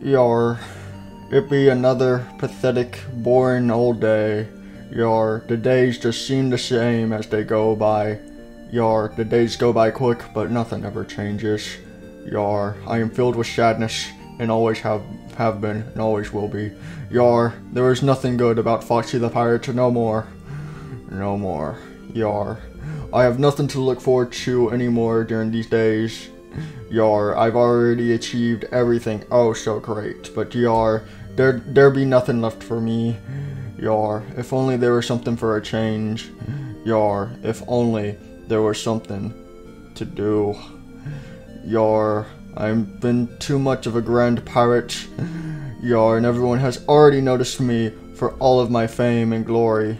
Yar, it be another pathetic, boring old day. Yar, the days just seem the same as they go by. Yar, the days go by quick, but nothing ever changes. Yar, I am filled with sadness, and always have have been, and always will be. Yar, there is nothing good about Foxy the Pirate no more. No more. Yar. I have nothing to look forward to anymore during these days. Yar, I've already achieved everything. Oh, so great. But Yar, there there be nothing left for me. Yar, if only there was something for a change. Yar, if only there was something to do. Yar, I've been too much of a grand pirate. Yar, and everyone has already noticed me for all of my fame and glory.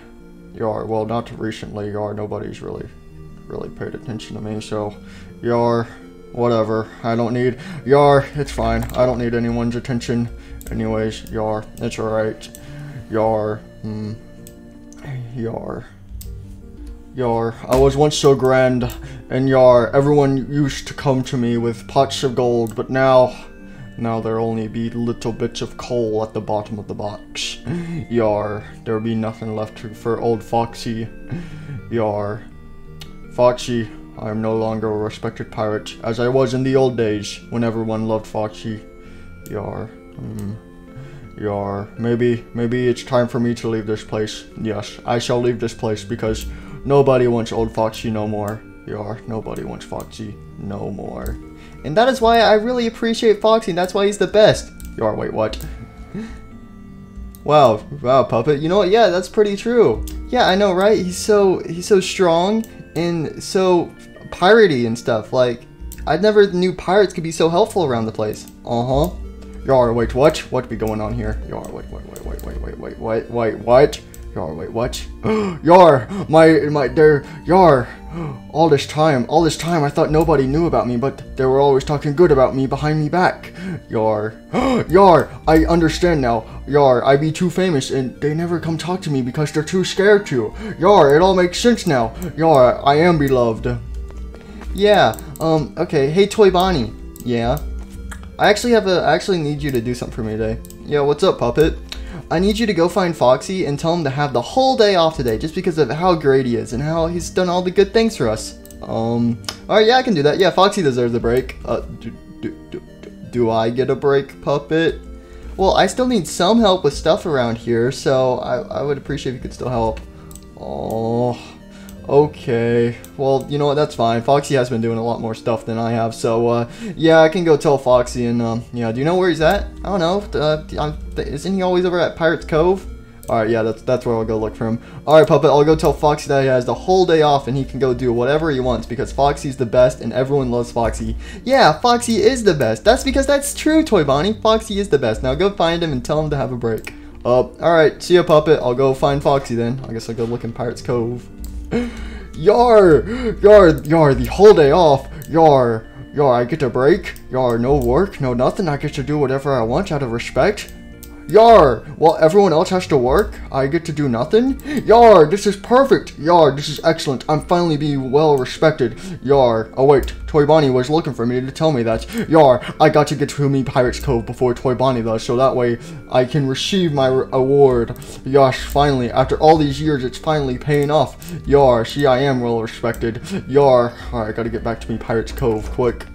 Yar, well, not recently. Yar, nobody's really, really paid attention to me. So, Yar, whatever. I don't need Yar. It's fine. I don't need anyone's attention. Anyways, Yar, it's alright. Yar, hmm. Yar. Yar, I was once so grand, and Yar, everyone used to come to me with pots of gold, but now, now there only be little bits of coal at the bottom of the box. Yar, there be nothing left for old Foxy. Yar, Foxy, I am no longer a respected pirate, as I was in the old days, when everyone loved Foxy. Yar, hmm. Yar, maybe, maybe it's time for me to leave this place. Yes, I shall leave this place because nobody wants old Foxy no more. Yar, nobody wants Foxy no more. And that is why I really appreciate Foxy, and that's why he's the best. Yar, wait, what? Wow, wow, puppet. You know what? Yeah, that's pretty true. Yeah, I know, right? He's so he's so strong and so piratey and stuff. Like, I never knew pirates could be so helpful around the place. Uh huh. Yar, wait, what? What be going on here? Yar, wait, wait, wait, wait, wait, wait, wait, wait, wait, what? Yar, wait, what? Yar, my, my, there, Yar. All this time, all this time, I thought nobody knew about me, but they were always talking good about me behind me back. Yar, Yar, I understand now. Yar, I be too famous, and they never come talk to me because they're too scared to. Yar, it all makes sense now. Yar, I am beloved. Yeah. Um. Okay. Hey, Toy Bonnie. Yeah. I actually have a. I actually need you to do something for me today. Yeah. What's up, puppet? I need you to go find Foxy and tell him to have the whole day off today just because of how great he is and how he's done all the good things for us. Um, alright, yeah, I can do that. Yeah, Foxy deserves a break. Uh, do, do, do, do I get a break, puppet? Well, I still need some help with stuff around here, so I, I would appreciate if you could still help. Oh, okay. Well, you know what, that's fine. Foxy has been doing a lot more stuff than I have, so, uh, yeah, I can go tell Foxy and, um, yeah, do you know where he's at? I don't know. Uh, isn't he always over at Pirate's Cove? Alright, yeah, that's that's where I'll go look for him. Alright, Puppet, I'll go tell Foxy that he has the whole day off and he can go do whatever he wants because Foxy's the best and everyone loves Foxy. Yeah, Foxy is the best. That's because that's true, Toy Bonnie. Foxy is the best. Now go find him and tell him to have a break. Uh, alright, see ya, Puppet. I'll go find Foxy then. I guess I'll go look in Pirate's Cove. Yar! Yar, yar, the whole day off. Yar, yar, I get a break. Yar, no work, no nothing. I get to do whatever I want out of respect. Yar! While everyone else has to work, I get to do nothing? Yar! This is perfect! Yar! This is excellent. I'm finally being well respected. Yar! Oh wait, Toy Bonnie was looking for me to tell me that. Yar! I got to get to me Pirate's Cove before Toy Bonnie does, so that way I can receive my award. Yosh, finally, after all these years, it's finally paying off. Yar! See, I am well respected. Yar! Alright, gotta get back to me Pirate's Cove quick.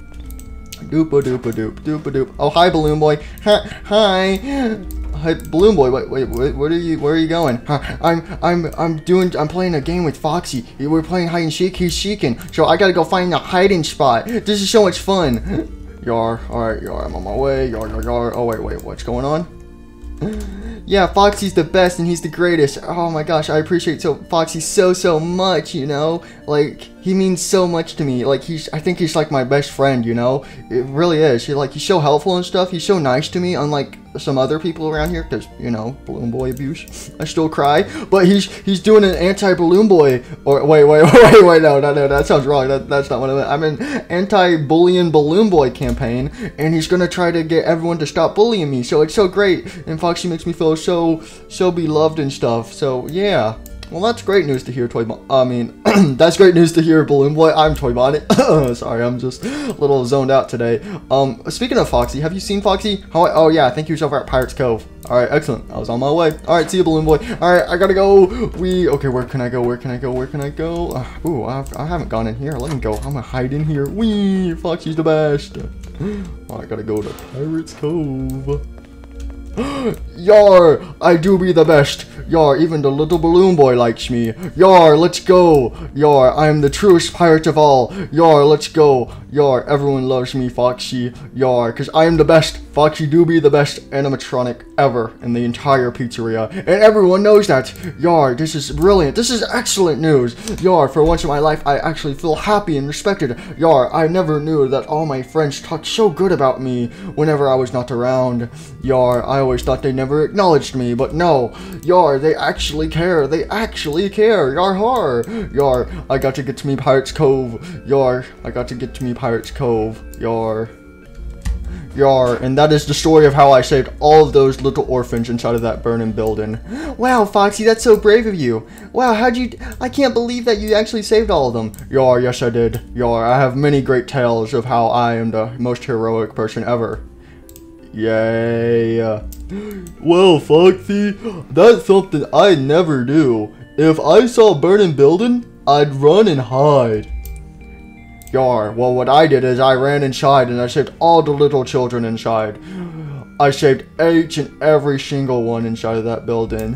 Doopa doopa doop doopa doop. Oh hi Balloon Boy. Hi. Hi, Balloon Boy, wait, wait, wait, where are you, where are you going? I'm, I'm, I'm doing, I'm playing a game with Foxy. We're playing hide and seek, he's seeking. So I gotta go find the hiding spot. This is so much fun. Yar, alright, yar, I'm on my way. Yar, yar, yar. Oh, wait, wait, what's going on? Yeah, Foxy's the best and he's the greatest. Oh my gosh, I appreciate so Foxy so so much, you know? Like he means so much to me. Like he's I think he's like my best friend, you know? It really is. He like he's so helpful and stuff. He's so nice to me unlike some other people around here cuz you know, balloon boy abuse. I still cry, but he's he's doing an anti-balloon boy or wait, wait, wait, wait, no, no, no, that sounds wrong. That, that's not what I meant. I'm an anti-bullying balloon boy campaign and he's to try to get everyone to stop bullying me. So it's so great and Foxy makes me feel so so beloved and stuff. So yeah. Well, that's great news to hear, Toy Bon. I mean, that's great news to hear, Balloon Boy. I'm Toy Bonnet. Sorry, I'm just a little zoned out today. Um, speaking of Foxy, have you seen Foxy? How? Oh yeah, I he was over at Pirates Cove. All right, excellent. I was on my way. All right, see you, Balloon Boy. All right, I gotta go. We okay. Where can I go? Where can I go? Where can I go? Uh, ooh, I've, I haven't gone in here. Let me go. I'm gonna hide in here. Wee, Foxy's the best. I gotta go to Pirates Cove. Yar, I do be the best. Yar, even the little balloon boy likes me. Yar, let's go. Yar, I am the truest pirate of all. Yar, let's go. Yar, everyone loves me, Foxy. Yar, cause I am the best. Foxy do be the best animatronic ever in the entire pizzeria. And everyone knows that. Yar, this is brilliant. This is excellent news. Yar, for once in my life, I actually feel happy and respected. Yar, I never knew that all my friends talked so good about me whenever I was not around. Yar, I always thought they never acknowledged me, but no. Yar, they actually care. They actually care. Yar har. Yar, I got to get to me Pirates Cove. Yar, I got to get to me Pirates Cove. Yar. Yar, and that is the story of how I saved all of those little orphans inside of that burning building. Wow, Foxy, that's so brave of you. Wow, how'd you... I can't believe that you actually saved all of them. Yar, yes I did. Yar, I have many great tales of how I am the most heroic person ever. Yay. Well, Foxy, that's something I never do. If I saw burning building, I'd run and hide. Yar, well what I did is I ran inside and I saved all the little children inside. I saved each and every single one inside of that building.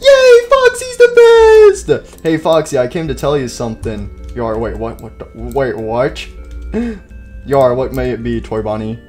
Yay, Foxy's the best! Hey Foxy, I came to tell you something. Yar, wait, what, what, the, wait, what? Yar, what may it be, Toy Bonnie?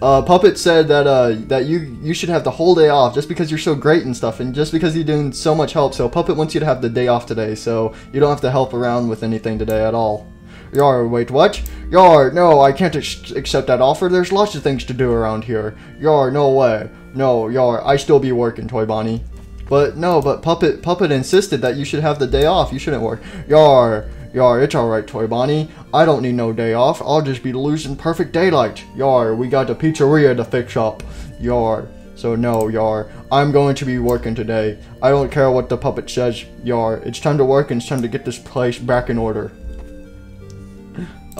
Uh, Puppet said that uh, that you you should have the whole day off just because you're so great and stuff, and just because you're doing so much help. So Puppet wants you to have the day off today, so you don't have to help around with anything today at all. Yar, wait, what? Yar, no, I can't accept that offer. There's lots of things to do around here. Yar, no way. No, Yar, I still be working, Toy Bonnie. But no, but Puppet Puppet insisted that you should have the day off. You shouldn't work. Yar, Yar, it's alright, Toy Bonnie. I don't need no day off. I'll just be losing perfect daylight. Yar, we got the pizzeria to fix up. Yar. So no, Yar, I'm going to be working today. I don't care what the puppet says, Yar. It's time to work and it's time to get this place back in order.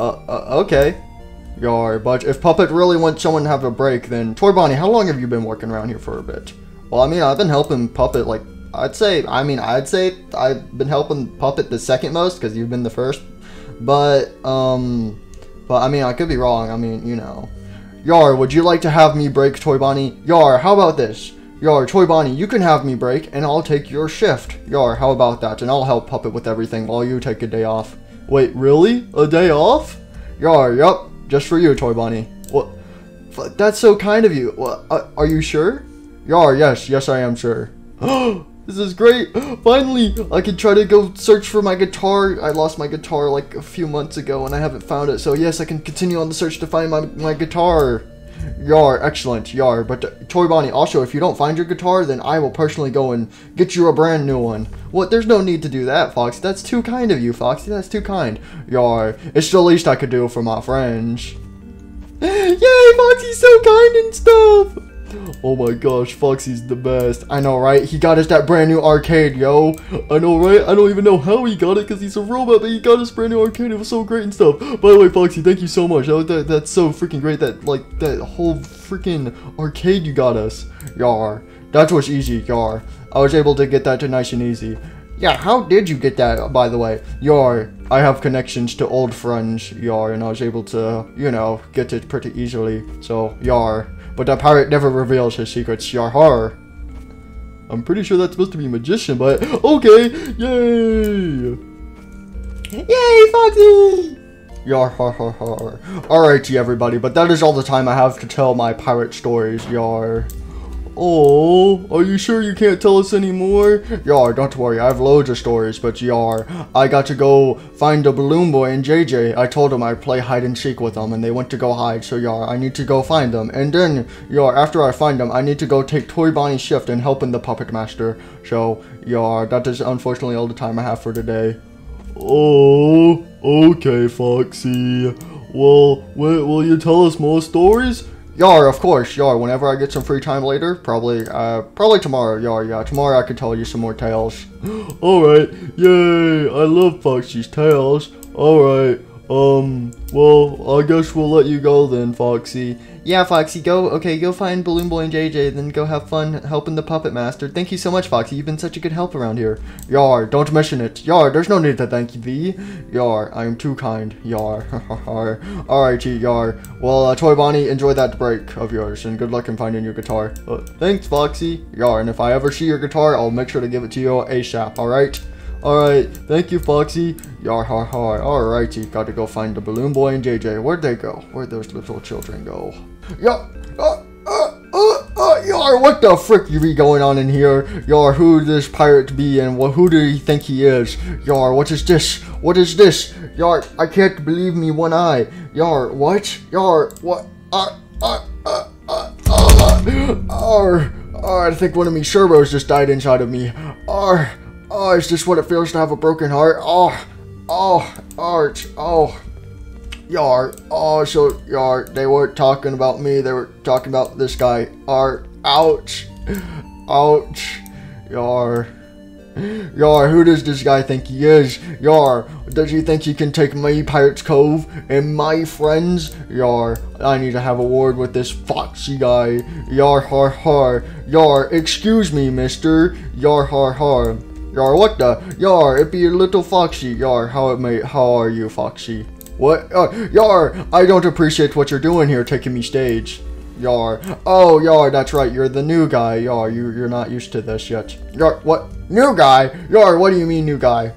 Uh, uh okay. Yar, but if Puppet really wants someone to have a break, then Toy Bonnie, how long have you been working around here for a bit? Well, I mean, I've been helping Puppet like I'd say, I mean, I'd say I've been helping Puppet the second most because you've been the first. But, um, but I mean, I could be wrong. I mean, you know. Yar, would you like to have me break Toy Bonnie? Yar, how about this? Yar, Toy Bonnie, you can have me break and I'll take your shift. Yar, how about that? And I'll help Puppet with everything while you take a day off. Wait, really? A day off? Yar, yup. Just for you, Toy Bonnie. What? That's so kind of you. What? Uh, are you sure? Yar, yes, yes I am sure. This is great. Finally, I can try to go search for my guitar. I lost my guitar like a few months ago and I haven't found it. So yes, I can continue on the search to find my, my guitar. Yar, excellent, Yar. But uh, Toy Bonnie, also, if you don't find your guitar, then I will personally go and get you a brand new one. What? There's no need to do that, Foxy. That's too kind of you, Foxy. That's too kind. Yar, it's the least I could do for my friends. Yay, Foxy's so kind and stuff. Oh my gosh, Foxy's the best. I know, right? He got us that brand new arcade, yo. I know, right? I don't even know how he got it because he's a robot, but he got us brand new arcade. It was so great and stuff. By the way, Foxy, thank you so much. That, that, that's so freaking great. That, like, that whole freaking arcade you got us. Yar. That was easy, yar. I was able to get that to nice and easy. Yeah, how did you get that, by the way? Yar, I have connections to old friends, Yar, and I was able to, you know, get it pretty easily. So, Yar. But the pirate never reveals his secrets, Yarhar. I'm pretty sure that's supposed to be magician, but okay, yay! Yay, Foxy! Yar har har har. Alrighty everybody, but that is all the time I have to tell my pirate stories, yar. Oh, are you sure you can't tell us anymore? Yar, don't worry, I have loads of stories, but Yar, I got to go find the Balloon Boy and JJ. I told them I'd play hide and seek with them, and they went to go hide, so Yar, I need to go find them. And then, Yar, after I find them, I need to go take Toy Bonnie's shift and help in the Puppet Master. So, Yar, that is unfortunately all the time I have for today. Oh, okay, Foxy. Well, will you tell us more stories? Yar, of course, Yar. Whenever I get some free time later, probably, uh, probably tomorrow, Yar. Yeah, tomorrow I can tell you some more tales. All right, yay! I love Foxy's tales. All right, um, well, I guess we'll let you go then, Foxy. Yeah, Foxy, go. Okay, go find Balloon Boy and JJ, then go have fun helping the Puppet Master. Thank you so much, Foxy. You've been such a good help around here. Yar, don't mention it. Yar, there's no need to thank thee. Yar, I am too kind. Yar. Alrighty, Yar. Well, uh, Toy Bonnie, enjoy that break of yours, and good luck in finding your guitar. Uh, thanks, Foxy. Yar, and if I ever see your guitar, I'll make sure to give it to you ASAP, alright? Alright, thank you, Foxy. Yar har har. Alrighty, gotta go find the Balloon Boy and JJ. Where'd they go? Where'd those little children go? Yar, uh, uh, uh, uh, Yar, what the frick you be going on in here? Yar, who this pirate be and what, who do you think he is? Yar, what is this? What is this? Yar, I can't believe me one eye. Yar, what? Yar, what? Uh, uh, uh, uh, uh, uh, uh, I think one of me Sherbos just died inside of me. Uh, Oh, is this what it feels to have a broken heart? Oh, oh, Arch, oh, Yar, oh, so Yar, they weren't talking about me, they were talking about this guy, Art, ouch, ouch, Yar. Yar, who does this guy think he is? Yar, does he think he can take my Pirates Cove and my friends? Yar, I need to have a word with this foxy guy. Yar har har. Yar, excuse me, mister. Yar har har. Yar, what the? Yar, it be little Foxy. Yar, how it may, how are you, Foxy? What? Uh, Yar, I don't appreciate what you're doing here, taking me stage. Yar. Oh, Yar, that's right. You're the new guy. Yar, you, you're not used to this yet. Yar, what? New guy? Yar, what do you mean new guy?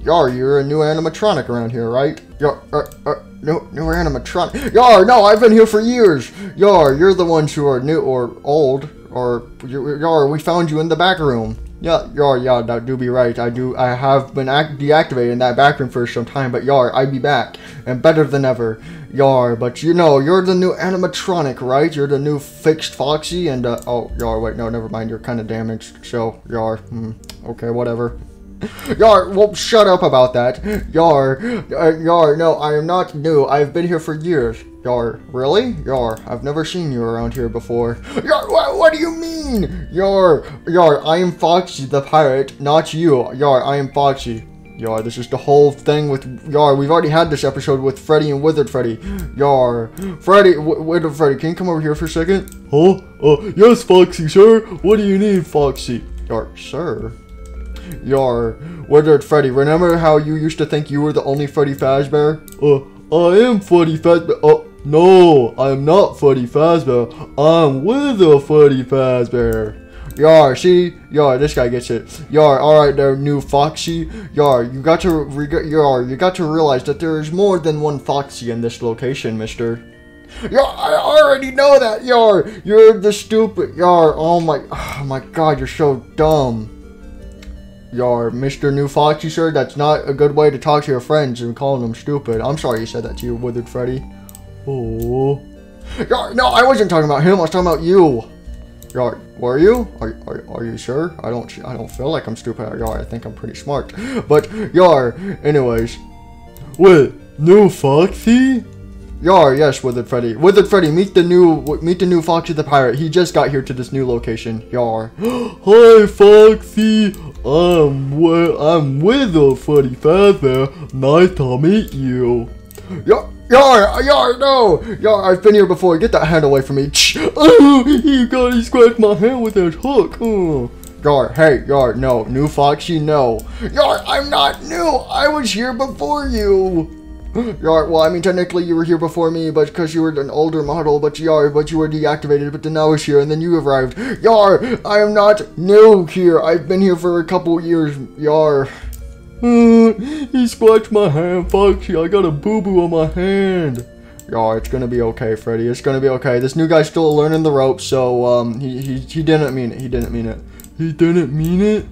Yar, you're a new animatronic around here, right? Yar, uh, uh, new, new animatronic. Yar, no, I've been here for years. Yar, you're the ones who are new or old. Or, Yar, we found you in the back room. Yeah, Yar, yeah, that do be right. I do, I have been deactivated in that backroom for some time, but Yar, I be back, and better than ever. Yar, but you know, you're the new animatronic, right? You're the new fixed Foxy, and, uh, oh, Yar, wait, no, never mind, you're kind of damaged, so, Yar, hmm, okay, whatever. Yar, well, shut up about that. Yar, uh, Yar, no, I am not new. I've been here for years. Yar, really? Yar, I've never seen you around here before. Yar, what, what do you mean? Yar, Yar, I am Foxy the pirate, not you. Yar, I am Foxy. Yar, this is the whole thing with Yar. We've already had this episode with Freddy and Withered Freddy. Yar, Freddy, Withered Freddy, can you come over here for a second? Huh? Uh, yes, Foxy, sir. What do you need, Foxy? Yar, sir. Yar, Withered Freddy, remember how you used to think you were the only Freddy Fazbear? Uh, I am Freddy Fazbear. Oh, no, I'm not Freddy Fazbear. I'm Withered Freddy Fazbear. Yar, see? Yar, this guy gets it. Yar, alright there, new Foxy. Yar, you got to Yar, you got to realize that there is more than one Foxy in this location, mister. Yar, I already know that, Yar. You're the stupid Yar. Oh my, oh my god, you're so dumb. Yar, Mr. New Foxy, sir, that's not a good way to talk to your friends and calling them stupid. I'm sorry you said that to you, Withered Freddy. Oh. Yar, no, I wasn't talking about him. I was talking about you. Yar, were you? Are, are, are you sure? I don't I don't feel like I'm stupid. Yar, I think I'm pretty smart. But Yar, anyways. Wait, new Foxy? Yar, yes, Withered Freddy. Withered Freddy, meet the new meet the new Foxy the Pirate. He just got here to this new location. Yar. Hi, Foxy. I'm with I'm Withered Freddy Fazbear. Nice to meet you. Yar. Yar, Yar, no! Yar, I've been here before. Get that hand away from me. Oh, he got, he scratched my hand with that hook. Oh. Yar, hey, Yar, no. New Foxy, no. Yar, I'm not new. I was here before you. Yar, well, I mean, technically you were here before me, but because you were an older model, but Yar, but you were deactivated, but then I was here, and then you arrived. Yar, I am not new here. I've been here for a couple years, Yar. he scratched my hand, Foxy. I got a boo-boo on my hand. Yar, it's gonna be okay, Freddy. It's gonna be okay. This new guy's still learning the ropes, so, um, he, he, he didn't mean it. He didn't mean it. He didn't mean it?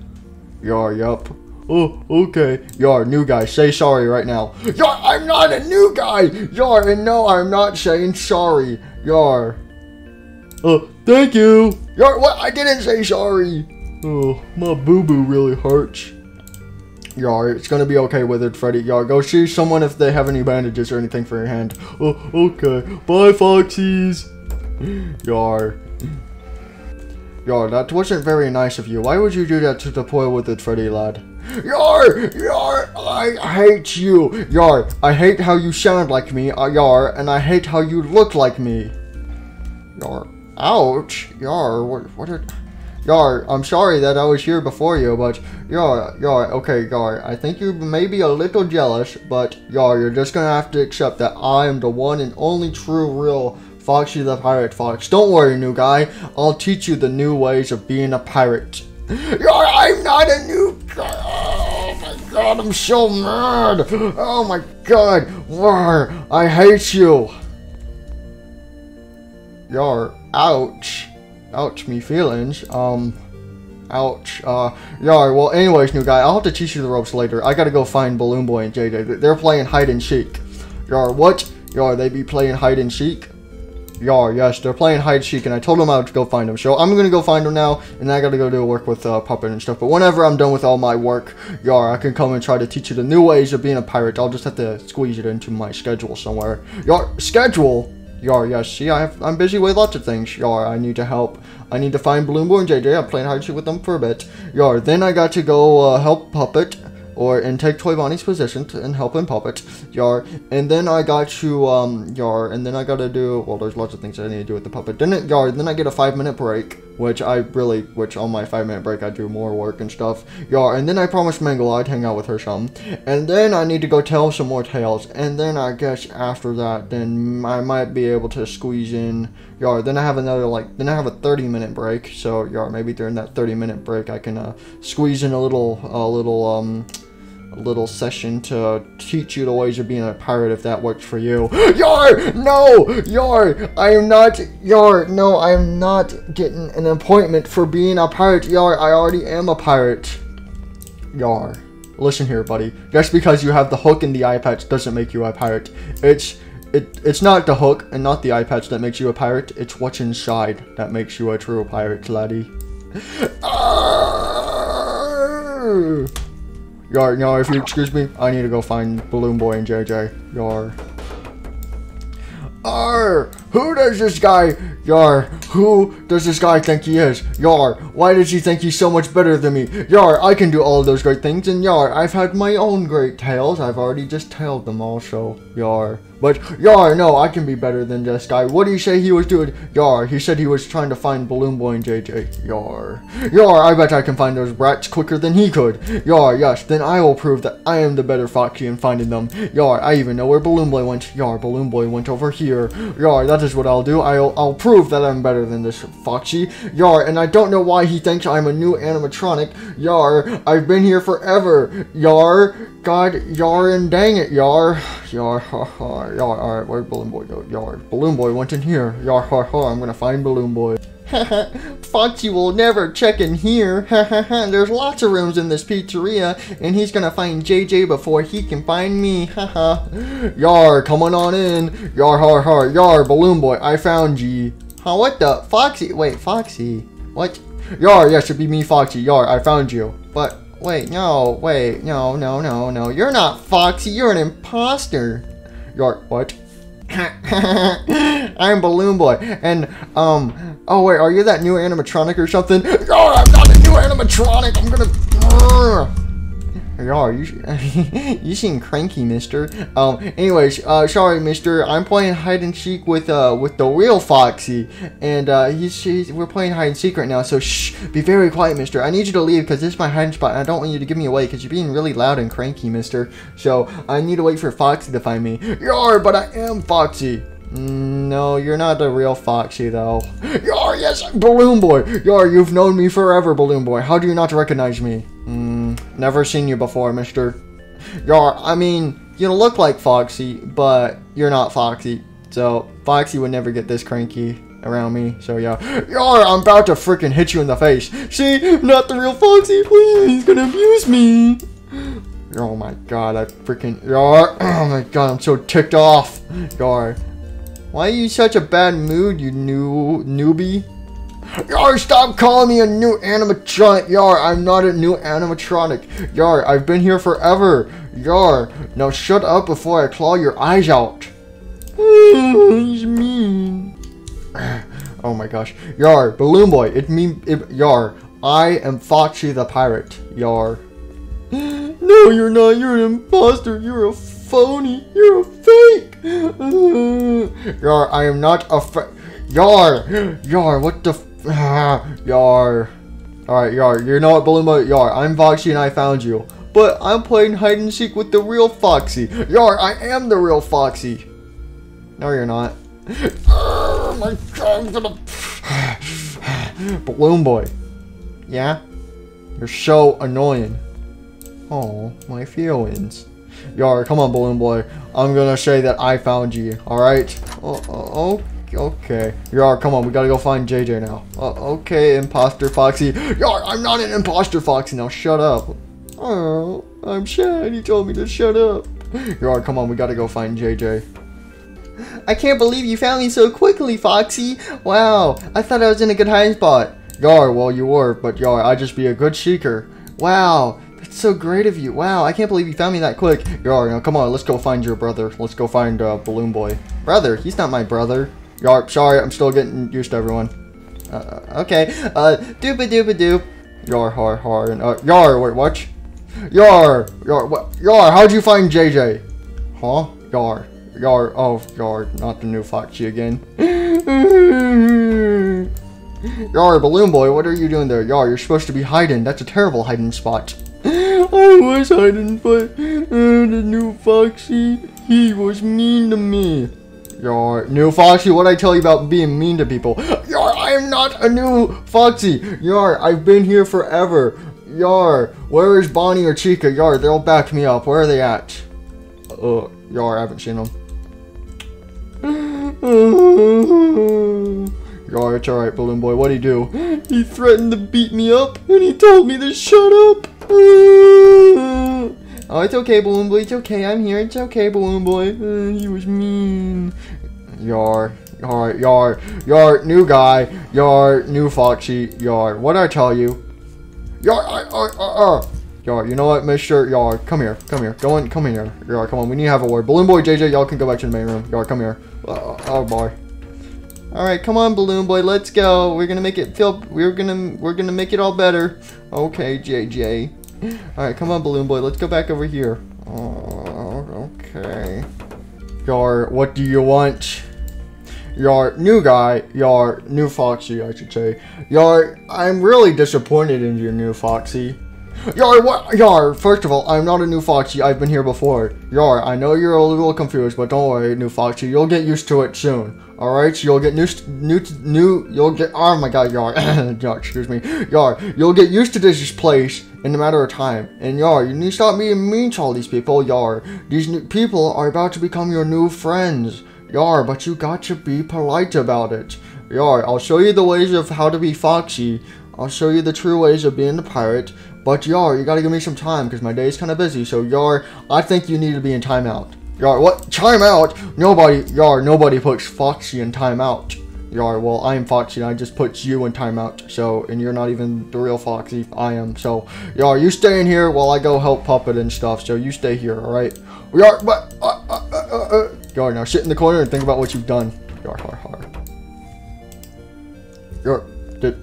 Yar, yup. Oh, okay. Yar, new guy, say sorry right now. Yar, I'm not a new guy! Yar, and no, I'm not saying sorry. Yar. Oh, uh, thank you! Yar, what? I didn't say sorry! Oh, my boo-boo really hurts. Yar, it's gonna be okay, Withered Freddy. Yar, go see someone if they have any bandages or anything for your hand. Oh, okay. Bye, Foxies. Yar. Yar, that wasn't very nice of you. Why would you do that to the poor withered Freddy lad? Yar! Yar! I hate you! Yar, I hate how you sound like me, uh, Yar, and I hate how you look like me. Yar. Ouch! Yar, what, what are... Yar, I'm sorry that I was here before you, but Yar, Yar, okay, Yar, I think you may be a little jealous, but Yar, you're just gonna have to accept that I am the one and only true, real Foxy the Pirate Fox. Don't worry, new guy, I'll teach you the new ways of being a pirate. Yar, I'm not a new guy! Oh my god, I'm so mad! Oh my god! Yar, I hate you! Yar, ouch. Ouch, me feelings. Um, ouch. Uh, yar, well, anyways, new guy, I'll have to teach you the ropes later. I gotta go find Balloon Boy and JJ. They're playing hide and seek. Yar, what? Yar, they be playing hide and seek? Yar, yes, they're playing hide seek, and I told them I would go find them. So I'm gonna go find them now, and I gotta go do work with uh, Puppet and stuff. But whenever I'm done with all my work, Yar, I can come and try to teach you the new ways of being a pirate. I'll just have to squeeze it into my schedule somewhere. Yar, schedule? Yar, yes, see, I have, I'm busy with lots of things. Yar, I need to help. I need to find and JJ. I'm playing hide seek with them for a bit. Yar, then I got to go uh, help Puppet or and take Toy Bonnie's position to, and help him puppet, yar. And then I got to um yar, and then I got to do well. There's lots of things I need to do with the puppet. Then it yar. Then I get a five minute break, which I really, which on my five minute break I do more work and stuff, yar. And then I promised Mangle I'd hang out with her some, and then I need to go tell some more tales. And then I guess after that, then I might be able to squeeze in yar. Then I have another like, then I have a 30 minute break. So yar, maybe during that 30 minute break I can uh, squeeze in a little, a little um little session to teach you the ways of being a pirate if that works for you. Yar! No! Yar! I am not Yar, no, I am not getting an appointment for being a pirate. Yar, I already am a pirate. Yar. Listen here, buddy. Just because you have the hook and the eye patch doesn't make you a pirate. It's it, it's not the hook and not the eye patch that makes you a pirate. It's what's inside that makes you a true pirate, laddie. Yar, no, if you excuse me, I need to go find Balloon Boy and JJ. Yar. Arr! Who does this guy, Yar, who does this guy think he is? Yar, why does he think he's so much better than me? Yar, I can do all those great things, and Yar, I've had my own great tales. I've already just tailed them also. Yar. But, Yar, no, I can be better than this guy. What do you say he was doing? Yar, he said he was trying to find Balloon Boy and JJ. Yar. Yar, I bet I can find those brats quicker than he could. Yar, yes, then I will prove that I am the better Foxy in finding them. Yar, I even know where Balloon Boy went. Yar, Balloon Boy went over here. Yar, that is what I'll do. I'll, I'll prove that I'm better than this Foxy. Yar, and I don't know why he thinks I'm a new animatronic. Yar, I've been here forever. Yar, God, Yar, and dang it, Yar. Yar, ha ha. Yar, alright, where'd Balloon Boy go? Yar, Balloon Boy went in here. Yar, ha ha, I'm gonna find Balloon Boy. Foxy will never check in here. There's lots of rooms in this pizzeria, and he's gonna find JJ before he can find me. Haha. Yar, coming on in. Yar, har, har. Yar, Balloon Boy, I found ye. Huh, what the? Foxy? Wait, Foxy. What? Yar, yes, it'd be me, Foxy. Yar, I found you. But, wait, no, wait, no, no, no, no. You're not Foxy, you're an imposter. Yar, what? I'm Balloon Boy, and, um, oh wait, are you that new animatronic or something? Oh, I'm not a new animatronic, I'm gonna... Yar, you, you seem cranky, mister. Um, anyways, uh, sorry, mister, I'm playing hide and seek with, uh, with the real Foxy, and, uh, he's, he's, we're playing hide and seek right now, so shh, be very quiet, mister. I need you to leave, because this is my hiding spot, and I don't want you to give me away, because you're being really loud and cranky, mister. So, I need to wait for Foxy to find me. Yar, but I am Foxy. No, you're not the real Foxy, though. Yar, yes, Balloon Boy. Yar, you've known me forever, Balloon Boy. How do you not recognize me? Mm, never seen you before, mister. Yar, I mean, you look like Foxy, but you're not Foxy. So, Foxy would never get this cranky around me. So, yeah. Yar, I'm about to freaking hit you in the face. See? Not the real Foxy, please. He's gonna abuse me. Oh my god, I freaking Yar. Oh my god, I'm so ticked off. Yar. Why are you such a bad mood, you new newbie? Yar, stop calling me a new animatronic. Yar, I'm not a new animatronic. Yar, I've been here forever. Yar, now shut up before I claw your eyes out. He's mean. Oh my gosh. Yar, Balloon Boy, it mean it, Yar. I am Foxy the pirate. Yar. No, you're not. You're an imposter. You're a phony. You're a fake. Yar, I am not a fa- Yar, Yar, what the f- Yar. Alright, Yar, you know what, Balloon Boy? Yar, I'm Foxy and I found you. But I'm playing hide and seek with the real Foxy. Yar, I am the real Foxy. No, you're not. Oh my god, I'm gonna... Balloon Boy. Yeah? You're so annoying. Oh, my feelings. Yar, come on, Balloon Boy. I'm gonna say that I found you, alright? Oh, oh, okay. Yar, come on, we gotta go find JJ now. Uh, okay, Imposter Foxy. Yar, I'm not an Imposter Foxy, now shut up. Oh, I'm sad. He told me to shut up. Yar, come on, we gotta go find JJ. I can't believe you found me so quickly, Foxy. Wow, I thought I was in a good hiding spot. Yar, well, you were, but Yar, I just be a good seeker. Wow, that's so great of you. Wow, I can't believe you found me that quick. Yar, now come on, let's go find your brother. Let's go find uh, Balloon Boy. Brother, he's not my brother. Yar, sorry, I'm still getting used to everyone. Uh, okay, uh, doopa doopa doop. Yar, har, har, and, uh, Yar, wait, what? Yar, Yar, what? Yar, how'd you find JJ? Huh? Yar, Yar, oh, Yar, not the new Foxy again. Yar, Balloon Boy, what are you doing there? Yar, you're supposed to be hiding. That's a terrible hiding spot. I was hiding, but uh, the new Foxy, he was mean to me. Yar, new Foxy, what I tell you about being mean to people? Yar, I am not a new Foxy. Yar, I've been here forever. Yar, where is Bonnie or Chica? Yar, they'll back me up. Where are they at? Uh, Yar, I haven't seen them. Yar, it's alright, Balloon Boy. What'd he do? He threatened to beat me up, and he told me to shut up. Oh, it's okay, Balloon Boy. It's okay. I'm here. It's okay, Balloon Boy. Uh, he was mean. Yar, Yar, Yar, Yar, new guy. Yar, new Foxy. Yar, what'd I tell you? Yar, I, I, uh, uh. Yar, you know what, Mister Yar, come here, come here, go in, come in here. Yar, come on, we need to have a word. Balloon Boy, JJ, y'all can go back to the main room. Yar, come here. Uh, oh boy. All right, come on, Balloon Boy. Let's go. We're gonna make it feel. We're gonna. We're gonna make it all better. Okay, JJ. All right, come on, Balloon Boy. Let's go back over here. Oh, okay. Yar, what do you want? Yar, new guy. Yar, new Foxy, I should say. Yar, I'm really disappointed in your new Foxy. Yar, what? Yar, first of all, I'm not a new Foxy. I've been here before. Yar, I know you're a little confused, but don't worry, new Foxy. You'll get used to it soon. Alright, so you'll get new, new, new, you'll get, oh my god, Yar, Yar, excuse me. Yar, you'll get used to this place in a matter of time. And Yar, you need to stop being mean to all these people, Yar. These new people are about to become your new friends. Yar, but you got to be polite about it. Yar, I'll show you the ways of how to be Foxy. I'll show you the true ways of being a pirate. But Yar, you gotta give me some time because my day's kind of busy. So Yar, I think you need to be in timeout. Yar, what? Timeout? Nobody, Yar, nobody puts Foxy in timeout. Yar, well, I'm Foxy and I just put you in timeout. So, and you're not even the real Foxy. I am. So, Yar, you stay in here while I go help Puppet and stuff. So you stay here, alright? Yar, but, uh, uh, uh, uh, Yar, now sit in the corner and think about what you've done. Yar, har, har. Yar, did,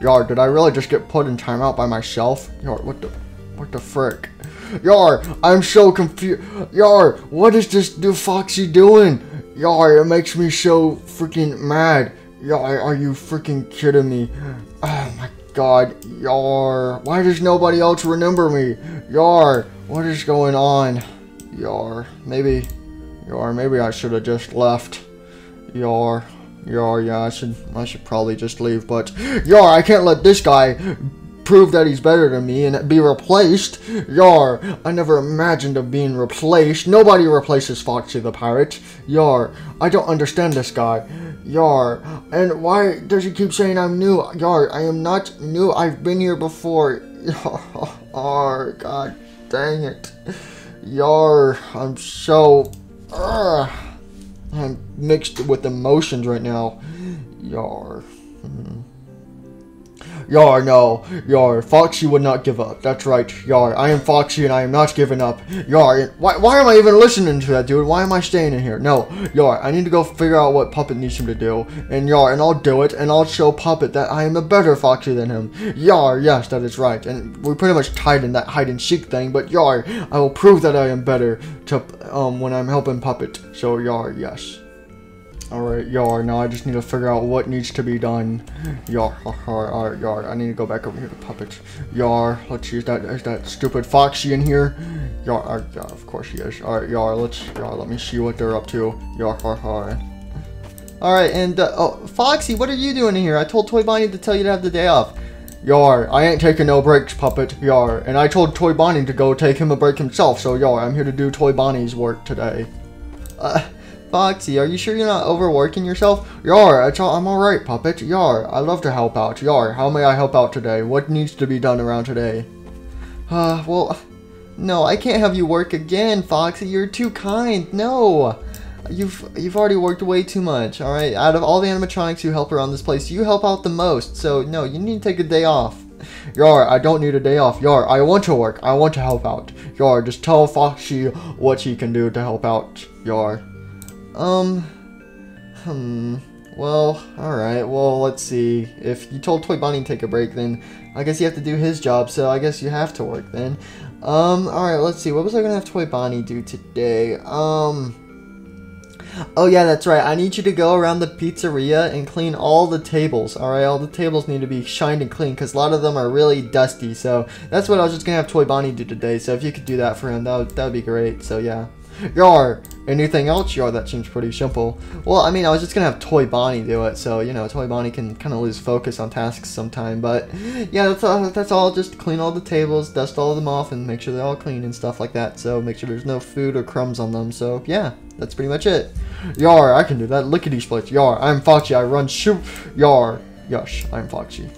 Yar, did I really just get put in timeout by myself? Yar, what the, what the frick? Yar, I'm so confused. Yar, what is this new Foxy doing? Yar, it makes me so freaking mad. Yar, are you freaking kidding me? Oh my god, Yar, why does nobody else remember me? Yar, what is going on? Yar, maybe, Yar, maybe I should have just left. Yar, Yar, yeah, I should, I should probably just leave, but Yar, I can't let this guy prove that he's better than me and be replaced. Yar, I never imagined of being replaced. Nobody replaces Foxy the Pirate. Yar, I don't understand this guy. Yar, and why does he keep saying I'm new? Yar, I am not new. I've been here before. Yar, god dang it. Yar, I'm so... Ugh. I'm mixed with emotions right now. Yar. Hmm. Yar, no. Yar, Foxy would not give up. That's right. Yar, I am Foxy and I am not giving up. Yar, why, why am I even listening to that, dude? Why am I staying in here? No. Yar, I need to go figure out what Puppet needs him to do. And Yar, and I'll do it, and I'll show Puppet that I am a better Foxy than him. Yar, yes, that is right. And we're pretty much tied in that hide and seek thing, but Yar, I will prove that I am better to um when I'm helping Puppet. So Yar, yes. Alright, Yar, now I just need to figure out what needs to be done. Yar, alright, Yar, I need to go back over here to Puppet. Yar, let's use that, is that stupid Foxy in here? Yar, uh, of course he is. Alright, Yar, let's, Yar, let me see what they're up to. Yar, har, har. Alright, and, uh, oh, Foxy, what are you doing in here? I told Toy Bonnie to tell you to have the day off. Yar, I ain't taking no breaks, Puppet. Yar, and I told Toy Bonnie to go take him a break himself, so Yar, I'm here to do Toy Bonnie's work today. Uh, Foxy, are you sure you're not overworking yourself? Yar, all, I'm alright, Puppet. Yar, I love to help out. Yar, how may I help out today? What needs to be done around today? Uh, well, no, I can't have you work again, Foxy. You're too kind. No. You've you've already worked way too much, alright? Out of all the animatronics who help around this place, you help out the most. So, no, you need to take a day off. Yar, I don't need a day off. Yar, I want to work. I want to help out. Yar, just tell Foxy what she can do to help out. Yar. Um, hmm. Well, alright. Well, let's see. If you told Toy Bonnie to take a break, then I guess you have to do his job, so I guess you have to work then. Um, alright, let's see. What was I gonna have Toy Bonnie do today? Um. Oh yeah, that's right. I need you to go around the pizzeria and clean all the tables. All right, all the tables need to be shined and clean because a lot of them are really dusty. So that's what I was just gonna have Toy Bonnie do today. So if you could do that for him, that would that would be great. So yeah. Yar, anything else? Yar, that seems pretty simple. Well, I mean, I was just gonna have Toy Bonnie do it, so you know, Toy Bonnie can kind of lose focus on tasks sometime. But yeah, that's all. That's all. Just clean all the tables, dust all of them off, and make sure they're all clean and stuff like that. So make sure there's no food or crumbs on them. So yeah, that's pretty much it. Yar, I can do that. Lickety splits. Yar, I'm Foxy. I run shoot. Yar, yush, I'm Foxy.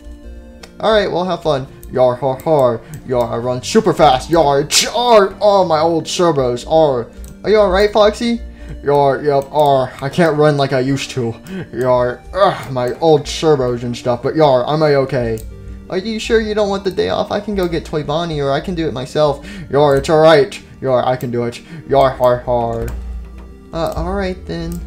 All right, well, have fun. Yar, har, har. Yar, I run super fast. Yar, char. Oh, my old turbos. R. Are you alright, Foxy? Yar, yep, I can't run like I used to. Yar, ugh, my old turbos and stuff, but Yar, I'm a-okay. Are you sure you don't want the day off? I can go get Toy Bonnie, or I can do it myself. Yar, it's alright. Yar, I can do it. Yar, har, har. Uh, alright then.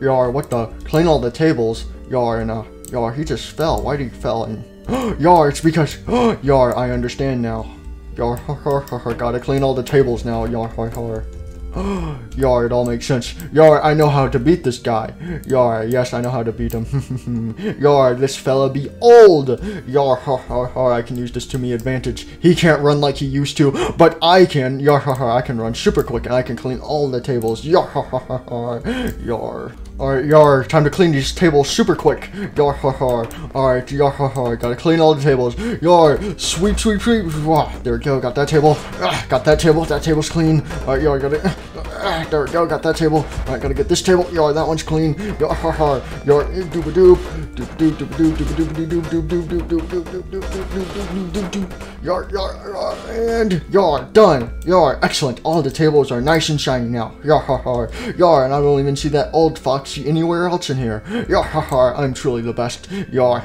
Yar, what the? Clean all the tables. Yar, and uh, Yar, he just fell. Why did he fell? And Yar, it's because Yar, I understand now. Yar, har, har, har, har. Gotta clean all the tables now. Yar, har, har. Yar, it all makes sense. Yar, I know how to beat this guy. Yar, yes, I know how to beat him. Yar, this fella be old. Yar, har, har, har, I can use this to me advantage. He can't run like he used to, but I can. Yar, har, har, I can run super quick and I can clean all the tables. Yar, har, har, har, har. Yar. Alright, yar, time to clean these tables super quick. Yar, ha, ha. Alright, yar, ha, ha. Gotta clean all the tables. Yar, sweep, sweep, sweep. There we go. Got that table. Ah, got that table. That table's clean. Alright, yar, got it. Ah, there we go. Got that table. Alright, gotta get this table. Yar, that one's clean. Yar, ha, ha. Yar, doop a doop. Doop doop doop doop doop doop doop doop doop doop doop doop doop doop doop doop doop Yar, yar, yar, and yar, done. Yar, excellent. All the tables are nice and shiny now. Yar, ha, ha. Yar, and I don't even see that old fox anywhere else in here. Yar, ha, ha. I'm truly the best. Yar.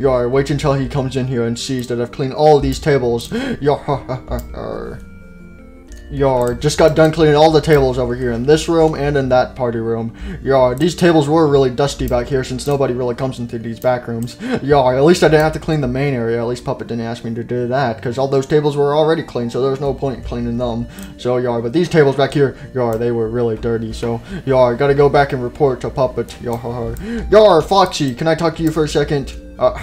Yar, wait until he comes in here and sees that I've cleaned all these tables. Yar, ha, ha, ha, ha. Yar, just got done cleaning all the tables over here in this room and in that party room. Yar, these tables were really dusty back here since nobody really comes into these back rooms. Yar, at least I didn't have to clean the main area. At least Puppet didn't ask me to do that because all those tables were already clean, so there was no point in cleaning them. So, Yar, but these tables back here, Yar, they were really dirty. So, Yar, gotta go back and report to Puppet. Yar, Yar, Foxy, can I talk to you for a second? Uh,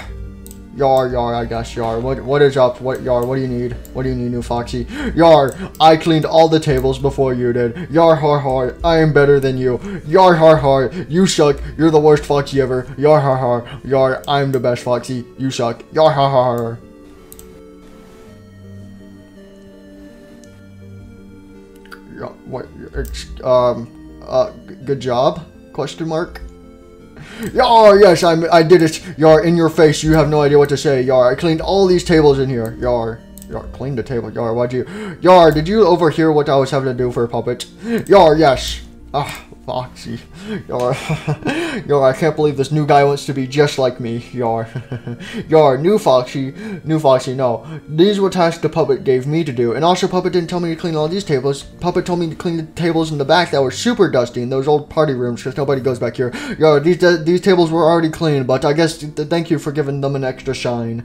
Yar, Yar, I guess, Yar. What, what is up? What, Yar, what do you need? What do you need, new Foxy? Yar, I cleaned all the tables before you did. Yar, har, har, I am better than you. Yar, har, har, you suck. You're the worst Foxy ever. Yar, har, har, Yar, I'm the best Foxy. You suck. Yar, har, har. Yeah, what, it's, um, uh, good job? Question mark? Yar, yes, I, I did it. Yar, in your face, you have no idea what to say. Yar, I cleaned all these tables in here. Yar, Yar, cleaned the table. Yar, why'd you? Yar, did you overhear what I was having to do for a puppet? Yar, yes. Ah, Foxy. Yar, yar, I can't believe this new guy wants to be just like me. Yar, yar, new Foxy, new Foxy. No, these were tasks the puppet gave me to do, and also puppet didn't tell me to clean all these tables. Puppet told me to clean the tables in the back that were super dusty in those old party rooms because nobody goes back here. Yar, these these tables were already clean, but I guess th thank you for giving them an extra shine,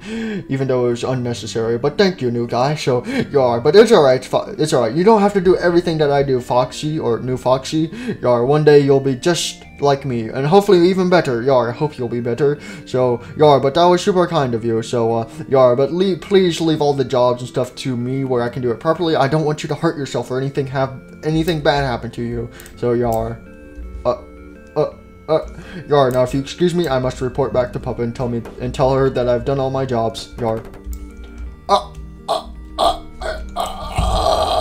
even though it was unnecessary. But thank you, new guy. So yar, but it's alright. It's alright. You don't have to do everything that I do, Foxy or new Foxy. Yar, one day you'll be just like me, and hopefully even better. Yar, I hope you'll be better. So, Yar, but that was super kind of you. So, uh, Yar, but leave, please leave all the jobs and stuff to me where I can do it properly. I don't want you to hurt yourself or anything have anything bad happen to you. So, Yar, uh, uh. Uh, Yar, now if you excuse me, I must report back to Papa and tell me and tell her that I've done all my jobs. Yar.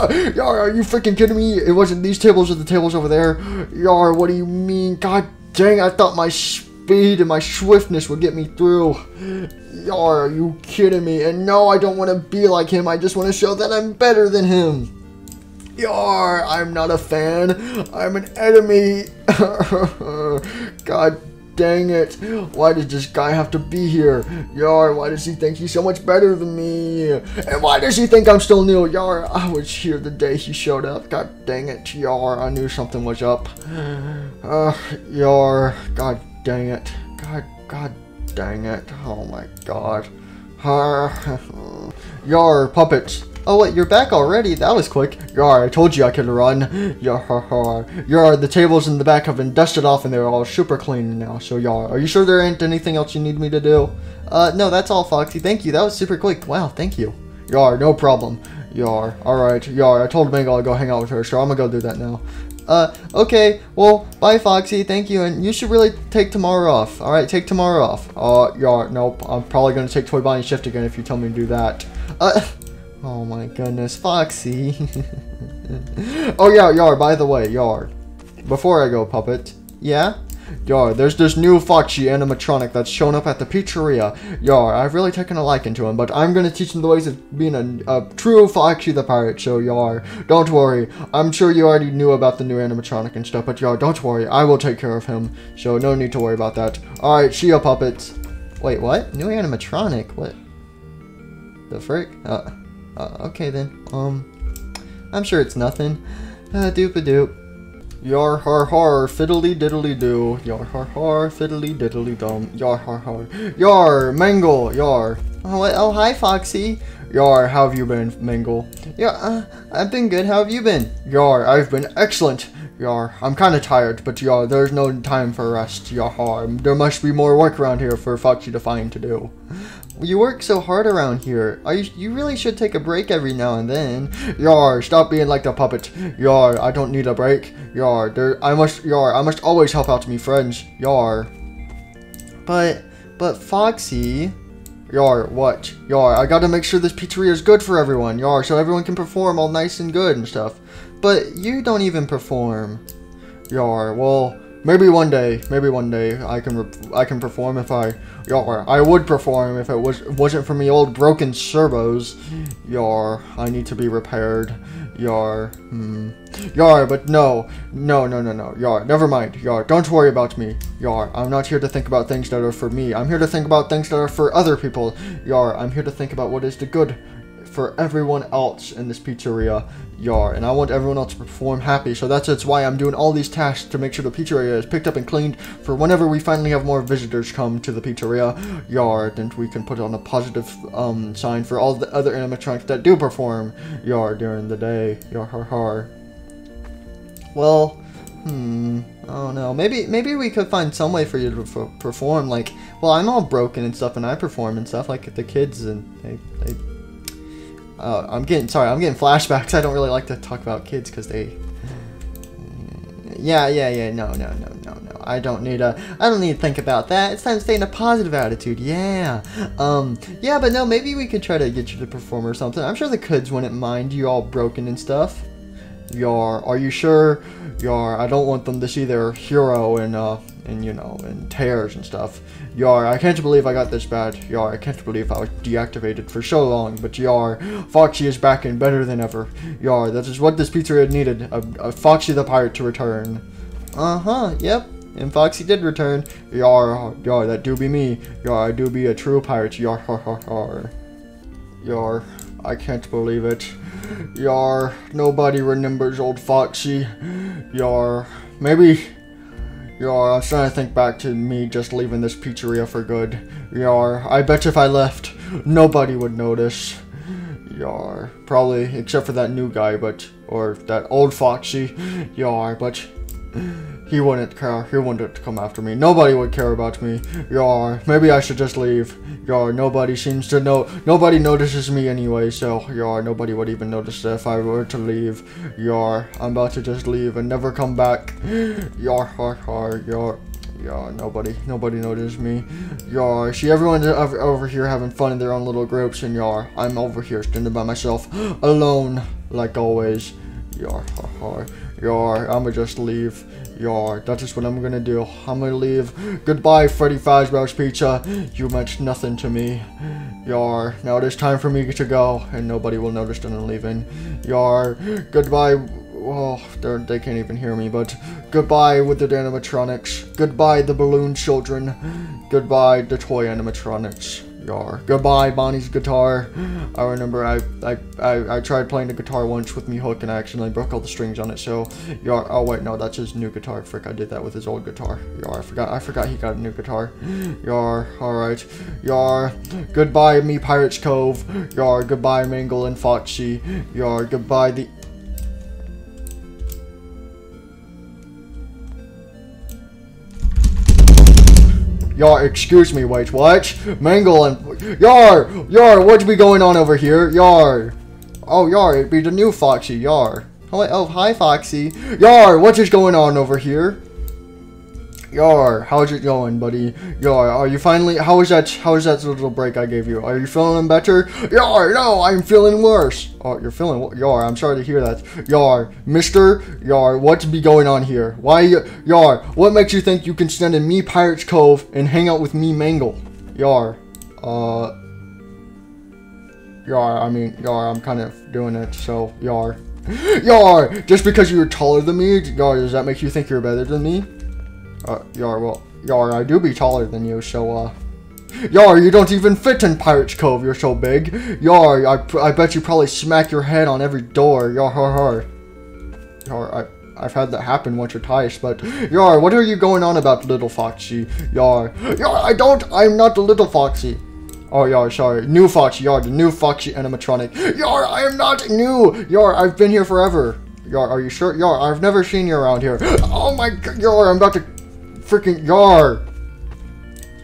Yar, are you freaking kidding me? It wasn't these tables or the tables over there. Yar, what do you mean? God dang, I thought my speed and my swiftness would get me through. Yar, are you kidding me? And no, I don't want to be like him. I just want to show that I'm better than him. Yar, I'm not a fan. I'm an enemy. God dang it. Why does this guy have to be here? Yar, why does he think he's so much better than me? And why does he think I'm still new? Yar, I was here the day he showed up. God dang it, Yar, I knew something was up. Uh, Yar, god dang it. God, god dang it. Oh my god. Yar, puppets. Oh wait, you're back already? That was quick. Yar, I told you I could run. Yar, yar, the tables in the back have been dusted off and they're all super clean now. So yar, are you sure there ain't anything else you need me to do? Uh, no, that's all, Foxy. Thank you. That was super quick. Wow, thank you. Yar, no problem. Yar, alright. Yar, I told Mangle I'd go hang out with her, so I'm gonna go do that now. Uh, okay. Well, bye, Foxy. Thank you. And you should really take tomorrow off. Alright, take tomorrow off. Uh, Yar, nope. I'm probably gonna take Toy Bonnie shift again if you tell me to do that. Uh... Oh my goodness, Foxy. oh yeah, Yar, by the way, Yar. Before I go, Puppet. Yeah? Yar, there's this new Foxy animatronic that's shown up at the pizzeria. Yar, I've really taken a liking to him, but I'm gonna teach him the ways of being a, a true Foxy the Pirate, so Yar, don't worry. I'm sure you already knew about the new animatronic and stuff, but Yar, don't worry. I will take care of him, so no need to worry about that. Alright, see ya, puppets. Wait, what? New animatronic? What? The frick? Uh... Uh, okay then. Um, I'm sure it's nothing. Uh, doop a doop. Yar har har, fiddly diddly do. Yar har har, fiddly diddly dum. Yar har har. Yar, Mangle, yar. Oh, what? oh, hi, Foxy. Yar, how have you been, Mangle? Yeah, uh, I've been good. How have you been? Yar, I've been excellent. Yar, I'm kind of tired, but yar, there's no time for rest. Yar, there must be more work around here for Foxy to find to do. You work so hard around here. You, you really should take a break every now and then. Yar, stop being like the puppet. Yar, I don't need a break. Yar, there, I must, yar, I must always help out to me friends. Yar. But, but Foxy. Yar, what? Yar, I gotta make sure this pizzeria is good for everyone. Yar, so everyone can perform all nice and good and stuff. But you don't even perform. Yar, well, maybe one day, maybe one day I can I can perform if I Yar, I would perform if it was wasn't for me old broken servos. Yar, I need to be repaired. Yar, hmm. Yar, but no, no, no, no, no. Yar, never mind. Yar, don't worry about me. Yar, I'm not here to think about things that are for me. I'm here to think about things that are for other people. Yar, I'm here to think about what is the good for everyone else in this pizzeria yard and I want everyone else to perform happy. So that's, that's why I'm doing all these tasks to make sure the pizzeria is picked up and cleaned for whenever we finally have more visitors come to the pizzeria yard and we can put on a positive um, sign for all the other animatronics that do perform yard during the day. Yar har har. Well hmm oh no maybe maybe we could find some way for you to perform like well I'm all broken and stuff and I perform and stuff like the kids and they, they uh, I'm getting sorry. I'm getting flashbacks. I don't really like to talk about kids because they. Yeah, yeah, yeah. No, no, no, no, no. I don't need a. I don't need to think about that. It's time to stay in a positive attitude. Yeah. Um. Yeah, but no. Maybe we could try to get you to perform or something. I'm sure the kids wouldn't mind you all broken and stuff. Yar, are you sure? Yar, I don't want them to see their hero and uh and you know and tears and stuff. Yar, I can't believe I got this bad. Yar, I can't believe I was deactivated for so long. But Yar, Foxy is back and better than ever. Yar, that is what this pizzeria needed. A, a Foxy the Pirate to return. Uh-huh, yep. And Foxy did return. Yar, yar, that do be me. Yar, I do be a true pirate. Yar, har, har, har. Yar, I can't believe it. Yar, nobody remembers old Foxy. Yar, maybe. Yar, I'm trying to think back to me just leaving this pizzeria for good. Yar, I bet if I left, nobody would notice. Yar, probably except for that new guy, but or that old Foxy. Yar, but he wouldn't care. He wouldn't come after me. Nobody would care about me. Yar, maybe I should just leave. Yar, nobody seems to know. Nobody notices me anyway, so yar, nobody would even notice if I were to leave. Yar, I'm about to just leave and never come back. Yar, har, har, yar. Yeah, nobody, nobody notices me. Yar, see everyone over, over here having fun in their own little groups, and yar, I'm over here standing by myself, alone, like always. Yar, har, har. Yar, I'ma just leave. Yar, that is just what I'm gonna do. I'm gonna leave. Goodbye, Freddy Fazbear's Pizza. You meant nothing to me. Yar, now it is time for me to go, and nobody will notice that I'm leaving. Yar, goodbye. Oh, they can't even hear me, but goodbye with the animatronics. Goodbye, the balloon children. Goodbye, the toy animatronics. Yar. Goodbye, Bonnie's guitar. I remember I, I, I, I tried playing the guitar once with me hook and I accidentally broke all the strings on it. So, Yar. Oh wait, no, that's his new guitar. Frick, I did that with his old guitar. Yar. I forgot. I forgot he got a new guitar. Yar. All right. Yar. Goodbye, me Pirates Cove. Yar. Goodbye, Mangle and Foxy. Yar. Goodbye, the Yar, excuse me, wait, what? Mangle and... Yar! Yar, what's be going on over here? Yar! Oh, Yar, it'd be the new Foxy, Yar. Oh, oh, hi, Foxy. Yar, what is going on over here? Yar, how's it going, buddy? Yar, are you finally... How was that... How was that little break I gave you? Are you feeling better? Yar, no, I'm feeling worse. Oh, you're feeling... Yar, I'm sorry to hear that. Yar, mister, Yar, what's be going on here? Why... Yar, what makes you think you can stand in me Pirate's Cove and hang out with me Mangle? Yar, uh... Yar, I mean, Yar, I'm kind of doing it, so, Yar. Yar, just because you're taller than me, Yar, does that make you think you're better than me? Uh, Yar, well, Yar, I do be taller than you, so, uh... Yar, you don't even fit in Pirate's Cove, you're so big. Yar, I, I bet you probably smack your head on every door. Yar, har, har. Yar, I, I've had that happen once or twice, but... Yar, what are you going on about, little Foxy? Yar, Yar, I don't, I'm not the little Foxy. Oh, Yar, sorry. New Foxy, Yar, the new Foxy animatronic. Yar, I am not new! Yar, I've been here forever. Yar, are you sure? Yar, I've never seen you around here. Oh my god, Yar, I'm about to freaking yar.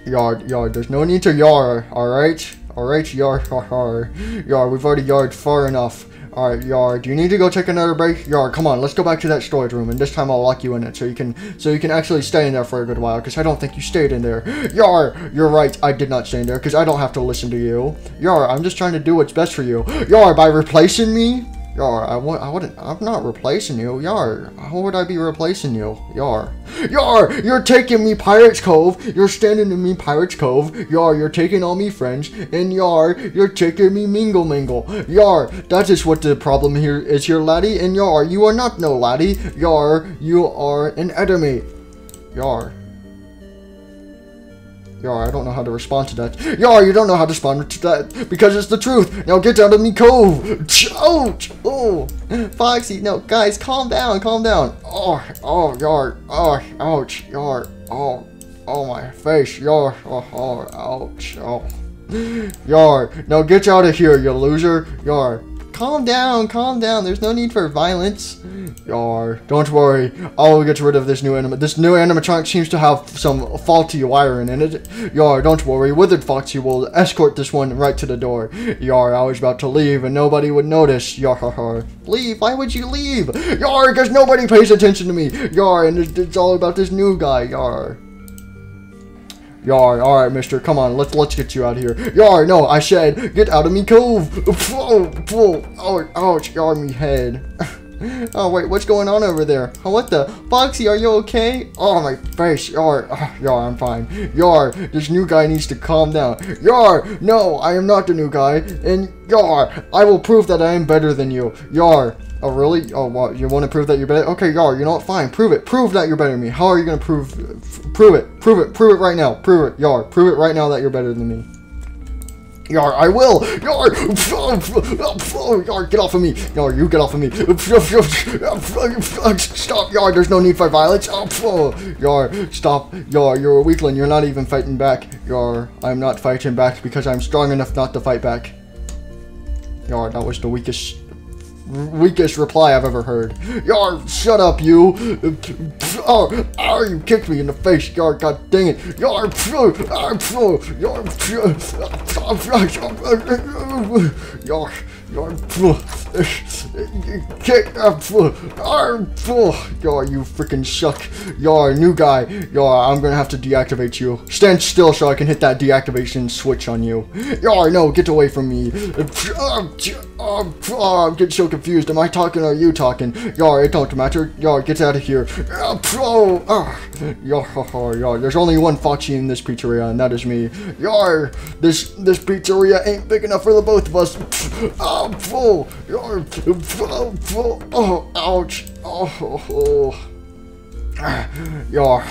Yard, yard. there's no need to yar, alright? Alright, yar, yar, yar, we've already yarred far enough. Alright, Yar, do you need to go take another break? Yar, come on, let's go back to that storage room, and this time I'll lock you in it so you can so you can actually stay in there for a good while, because I don't think you stayed in there. Yar, you're right, I did not stay in there, because I don't have to listen to you. Yar, I'm just trying to do what's best for you. Yar, by replacing me? Yar, I wouldn't, I'm not replacing you. Yar, how would I be replacing you? Yar. Yar, you're taking me Pirate's Cove. You're standing in me Pirate's Cove. Yar, you're taking all me friends. And Yar, you're taking me Mingle Mingle. Yar, that is what the problem here is here, laddie. And Yar, you are not no laddie. Yar, you are an enemy. Yar. Yar, I don't know how to respond to that. Yar, you don't know how to respond to that because it's the truth. Now get out of me cove. Ouch! Oh, Foxy, no, guys, calm down, calm down. Oh, oh, Yar, oh, ouch, Yar, oh, oh my face, Yar, oh, oh, ouch, oh. Yar, now get out of here, you loser. Yar, calm down, calm down. There's no need for violence. Yar, don't worry. I'll get rid of this new anima. This new animatronic seems to have some faulty wiring in it. Yar, don't worry. Withered Foxy will escort this one right to the door. Yar, I was about to leave and nobody would notice. Yar, ha, ha. Leave? Why would you leave? Yar, because nobody pays attention to me. Yar, and it's, it's all about this new guy. Yar. Yar, alright, mister, come on, let's let's get you out of here. Yar, no, I said, get out of me cove. Oh, oh, oh, ouch, yar, me head. oh, wait, what's going on over there? Oh, what the? Foxy, are you okay? Oh, my face, Yar. Oh, Yar, I'm fine. Yar, this new guy needs to calm down. Yar, no, I am not the new guy. And Yar, I will prove that I am better than you. Yar, Oh, really? Oh, what? You want to prove that you're better? Okay, Yar, you know what? Fine. Prove it. Prove that you're better than me. How are you going to prove... Prove it. Prove it. Prove it right now. Prove it. Yar, prove it right now that you're better than me. Yar, I will! Yar! Yar, get off of me! Yar, you get off of me! Stop, Yar, there's no need for violence! Yar, stop! Yar, you're a weakling, you're not even fighting back. Yar, I'm not fighting back because I'm strong enough not to fight back. Yar, that was the weakest weakest reply I've ever heard. Yar, shut up, you! Oh, oh, you kicked me in the face, Yar, god dang it! Yar, ah, Yar, Yar, Yar, kick up, Yar, you freaking suck. Yar, new guy. Yar, I'm gonna have to deactivate you. Stand still so I can hit that deactivation switch on you. Yar, no, get away from me. I'm getting so confused. Am I talking or are you talking? Yar, it don't matter. Yar, get out of here. Oh, oh. Yar, yar, there's only one Foxy in this pizzeria, and that is me. Yar, this this pizzeria ain't big enough for the both of us. Oh, yar, oh, oh, oh, ouch. Oh. Yar,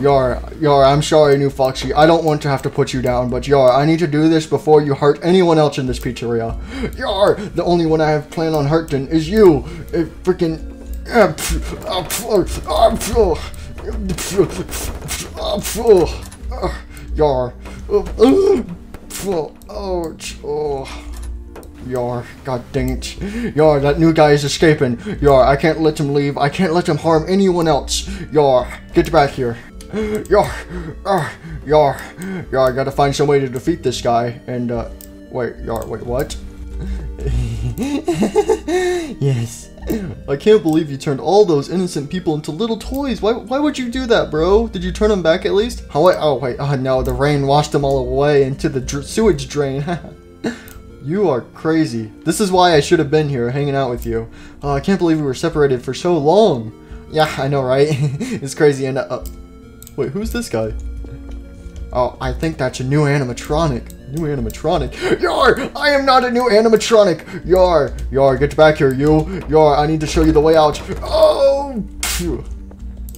Yar, Yar, I'm sorry, new Foxy. I don't want to have to put you down, but Yar, I need to do this before you hurt anyone else in this pizzeria. Yar, the only one I have planned on hurting is you. It freaking. Yar. Ouch. Oh. Yar, god dang it. Yar, that new guy is escaping. Yar, I can't let him leave. I can't let him harm anyone else. Yar, get back here. Yar, uh, Yar, Yar, I gotta find some way to defeat this guy. And, uh, wait, Yar, wait, what? yes. I can't believe you turned all those innocent people into little toys. Why, why would you do that, bro? Did you turn them back at least? Oh, wait, oh, wait, oh no, the rain washed them all away into the dr- sewage drain. You are crazy. This is why I should have been here, hanging out with you. Oh, I can't believe we were separated for so long. Yeah, I know, right? it's crazy. And uh, wait, who's this guy? Oh, I think that's a new animatronic. New animatronic. Yar! I am not a new animatronic. Yar! Yar, get back here, you. Yar, I need to show you the way out. Oh!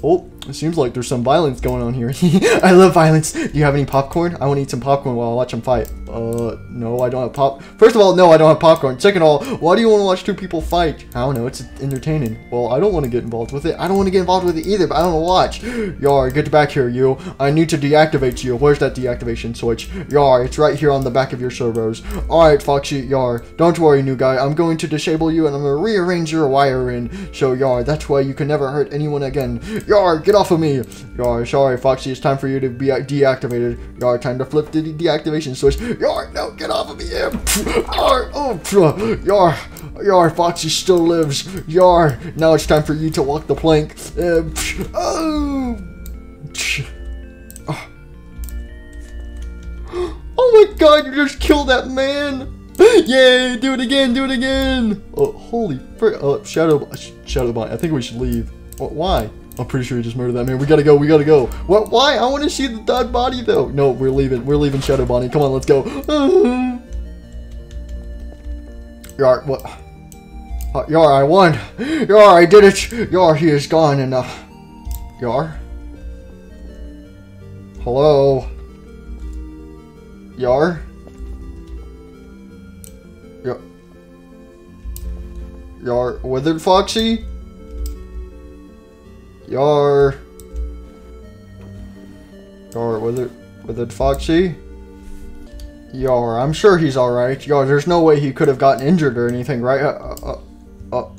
Oh, it seems like there's some violence going on here. I love violence. Do you have any popcorn? I want to eat some popcorn while I watch them fight. Uh, no, I don't have pop. First of all, no, I don't have popcorn. Second of all, why do you want to watch two people fight? I don't know. It's entertaining. Well, I don't want to get involved with it. I don't want to get involved with it either, but I don't want to watch. Yar, get back here, you. I need to deactivate you. Where's that deactivation switch? Yar, it's right here on the back of your servos. Alright, Foxy, Yar. Don't worry, new guy. I'm going to disable you and I'm going to rearrange your wiring. So, Yar, that's why you can never hurt anyone again. Yar, get off of me. Yar, sorry, Foxy. It's time for you to be deactivated. Yar, time to flip the deactivation switch. Yar, no, get off of me. Yar, oh, Yar, Yar, Foxy still lives. Yar, now it's time for you to walk the plank. Oh. Oh my god, you just killed that man! Yay, do it again, do it again! Oh, holy frick. Oh, Shadow, Shadowbot, I think we should leave. Why? I'm pretty sure he just murdered that man. We gotta go. We gotta go. What? Why? I want to see the dead body though. No, we're leaving. We're leaving Shadow Bonnie. Come on, let's go. Yar, what? Uh, Yar, I won. Yar, I did it. Yar, he is gone. And uh, Yar. Hello. Yar. Yar. Yar, withered Foxy. Yar. Yar, with it, with it, Foxy. Yar, I'm sure he's alright. Yar, there's no way he could have gotten injured or anything, right? Uh, uh, uh,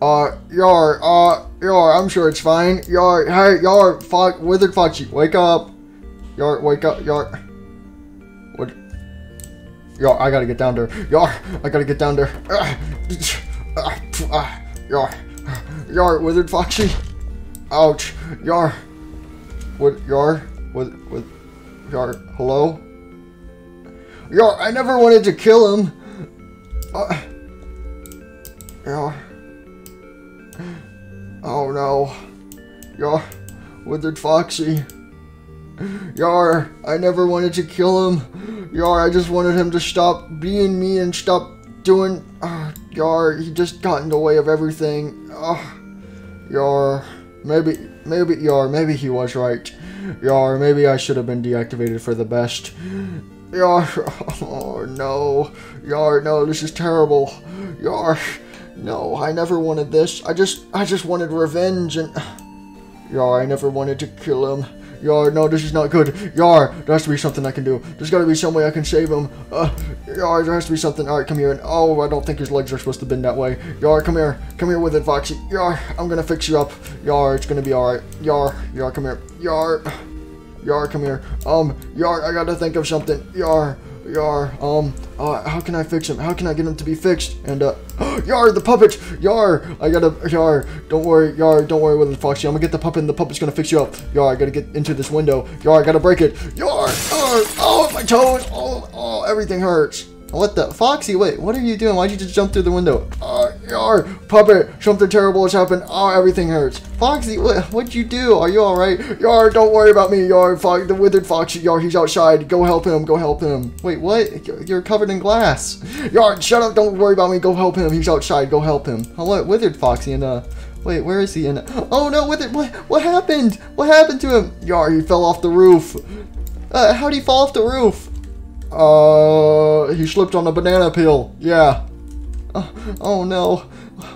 uh, Yar, uh, Yar, I'm sure it's fine. Yar, hey, Yar, Fox, Withered Foxy, wake up. Yar, wake up, Yar. What? Yar, I gotta get down there. Yar, I gotta get down there. Uh, uh, uh, Yar. Yar, withered foxy. Ouch. Yar. What? Yar. With with. Yar. Hello. Yar. I never wanted to kill him. Uh, Yar. Oh no. Yar. Withered foxy. Yar. I never wanted to kill him. Yar. I just wanted him to stop being me and stop doing? Uh, Yar, he just got in the way of everything. Uh, Yar, maybe, maybe Yar, maybe he was right. Yar, maybe I should have been deactivated for the best. Yar, oh no, Yar, no, this is terrible. Yar, no, I never wanted this. I just, I just wanted revenge and. Yar, I never wanted to kill him. Yar, no, this is not good. Yar, there has to be something I can do. There's got to be some way I can save him. Uh, Yar, there has to be something. All right, come here. And oh, I don't think his legs are supposed to bend that way. Yar, come here. Come here Withered Foxy. Yar, I'm gonna fix you up. Yar, it's gonna be all right. Yar, Yar, come here. Yar, Yar, come here. Um, Yar, I gotta think of something. Yar. Yar, um, uh, how can I fix him? How can I get him to be fixed? And, uh, Yar, the puppet! Yar, I gotta, Yar, don't worry, Yar, don't worry Withered Foxy. I'm gonna get the puppet and the puppet's gonna fix you up. Yar, I gotta get into this window. Yar, I gotta break it. Yar, oh, oh, my toes, oh, oh, everything hurts. What the? Foxy, wait, what are you doing? Why'd you just jump through the window? Uh, Yar, puppet, something terrible has happened. Oh, everything hurts. Foxy, what, what'd you do? Are you alright? Yar, don't worry about me, Yar, Fo- the withered Foxy, Yar, he's outside. Go help him, go help him. Wait, what? You're- covered in glass. Yar, shut up, don't worry about me, go help him, he's outside, go help him. What? Withered Foxy and, uh, wait, where is he? And, oh no, Withered, what, what happened? What happened to him? Yar, he fell off the roof. Uh, how'd he fall off the roof? Uh, he slipped on a banana peel. Yeah. Uh, oh no.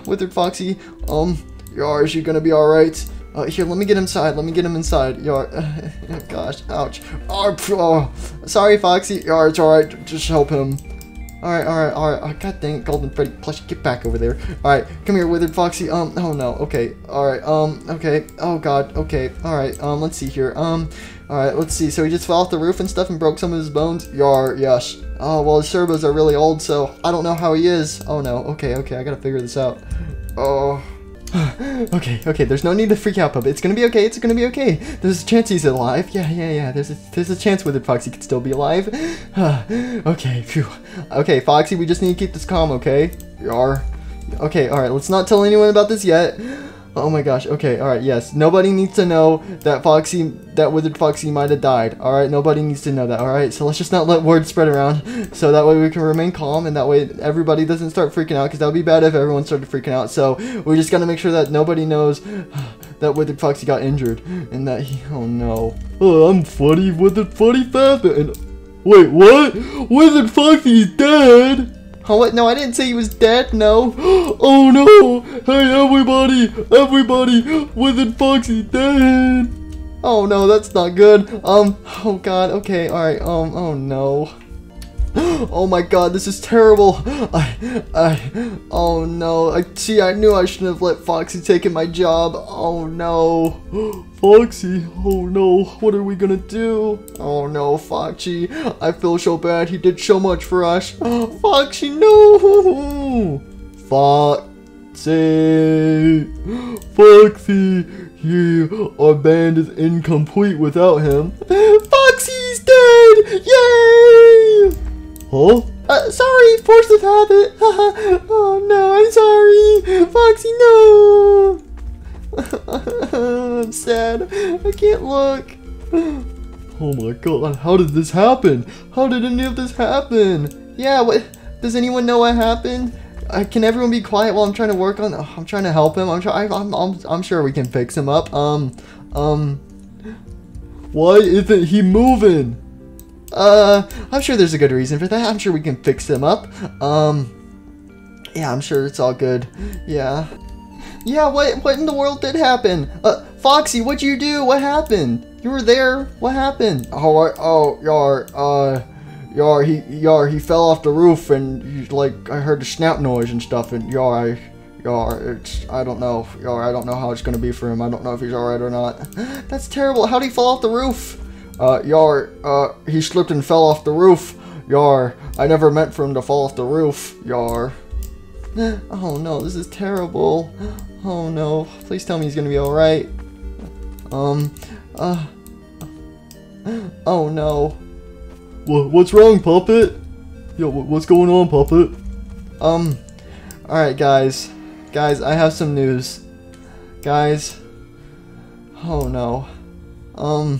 Withered Foxy, um, Yar, is he gonna be alright? uh, here, let me get inside. Let me get him inside. Yar, gosh, ouch. Oh, oh, Sorry, Foxy. Yar, it's alright, just help him. Alright, alright, alright. Oh, God dang it, Golden Freddy plush, get back over there. Alright, come here, Withered Foxy. Um, oh no, okay. Alright, um, okay. Oh god, okay. Alright, um, let's see here. Um, alright, let's see. So he just fell off the roof and stuff and broke some of his bones? Yar, yes. Oh, well, his turbos are really old, so I don't know how he is. Oh no, okay, okay, I gotta figure this out. Oh, okay, okay, there's no need to freak out, Puppet. It's gonna be okay, it's gonna be okay. There's a chance he's alive. Yeah, yeah, yeah, there's a, there's a chance Withered Foxy could still be alive. okay, phew. Okay, Foxy, we just need to keep this calm, okay? Yar. Okay, alright, let's not tell anyone about this yet. Oh my gosh, okay, alright, yes. Nobody needs to know that Foxy, that Withered Foxy might have died. Alright, nobody needs to know that, alright? So let's just not let word spread around. So that way we can remain calm and that way everybody doesn't start freaking out because that would be bad if everyone started freaking out. So we just gotta make sure that nobody knows that Withered Foxy got injured and that he, oh no. Oh, I'm funny with the funny Fazbear. And wait, what? Withered Foxy's dead. Oh, what? No, I didn't say he was dead, no. Oh no! Hey, everybody, everybody! Withered Foxy dead. Oh no, that's not good. Um, oh god, okay, alright, um, oh no. Oh my god, this is terrible. I, I, oh no. I see. I knew I shouldn't have let Foxy take in my job. Oh no. Foxy, oh no, what are we gonna do? Oh no, Foxy. I feel so bad. He did so much for us. Foxy, no. Foxy, Foxy, yeah, our band is incomplete without him. Foxy's dead. Yay! Huh? Uh, sorry, force of habit. oh no, I'm sorry. Foxy, no. I'm sad. I can't look. Oh my god, how did this happen? How did any of this happen? Yeah, what? Does anyone know what happened? Uh, can everyone be quiet while I'm trying to work on? I'm trying to help him. I'm. I'm, I'm. I'm sure we can fix him up. Um. Um. Why isn't he moving? Uh. I'm sure there's a good reason for that. I'm sure we can fix him up. Um. Yeah, I'm sure it's all good. Yeah. Yeah. What? What in the world did happen? Uh, Foxy, what'd you do? What happened? You were there. What happened? Oh, I, oh, Yar, uh, Yar, he, Yar, he fell off the roof and he, like, I heard the snap noise and stuff and Yar, I, Yar, it's, I don't know, Yar, I don't know how it's gonna be for him. I don't know if he's alright or not. That's terrible. How'd he fall off the roof? Uh, Yar, uh, he slipped and fell off the roof. Yar, I never meant for him to fall off the roof. Yar. Oh no, this is terrible. Oh no, please tell me he's gonna be alright. Um, uh, oh no. What, what's wrong, Puppet? Yo, what's going on, Puppet? Um, alright guys. Guys, I have some news. Guys. Oh no. Um,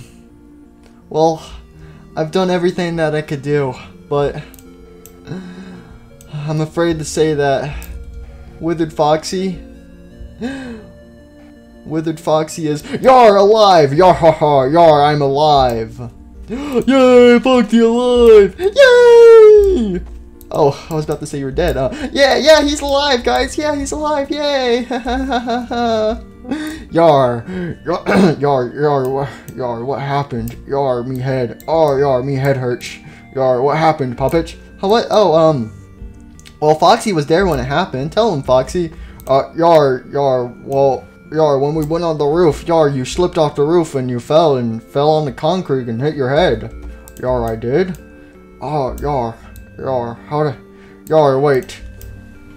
well, I've done everything that I could do, but I'm afraid to say that Withered Foxy. Withered Foxy is Yar alive! Yar ha ha! Yar I'm alive! Yay, Foxy alive! Yay! Oh, I was about to say you were dead. Uh, yeah, yeah, he's alive, guys. Yeah, he's alive. Yay! yar, yar, yar, yar, yar. What happened? Yar, me head. Oh, yar, me head hurts. Yar, what happened, puppet? How what? Oh, um. Well, Foxy was there when it happened. Tell him, Foxy. Uh, yar, yar. Well, yar. When we went on the roof, yar, you slipped off the roof and you fell and fell on the concrete and hit your head. Yar, I did. Oh, yar. Yar, how to... Yar, wait.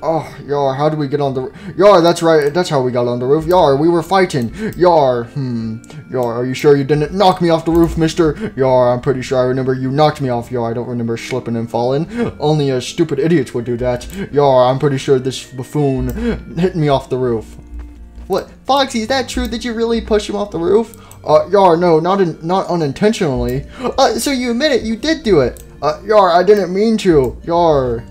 Oh, Yar, how did we get on the... Yar, that's right, that's how we got on the roof. Yar, we were fighting. Yar, hmm. Yar, are you sure you didn't knock me off the roof, mister? Yar, I'm pretty sure I remember you knocked me off. Yar, I don't remember slipping and falling. Only a stupid idiot would do that. Yar, I'm pretty sure this buffoon hit me off the roof. What? Foxy, is that true? Did you really push him off the roof? Uh, Yar, no, not in, not unintentionally. Uh, so you admit it, you did do it. Uh, Yar, I didn't mean to. Yar.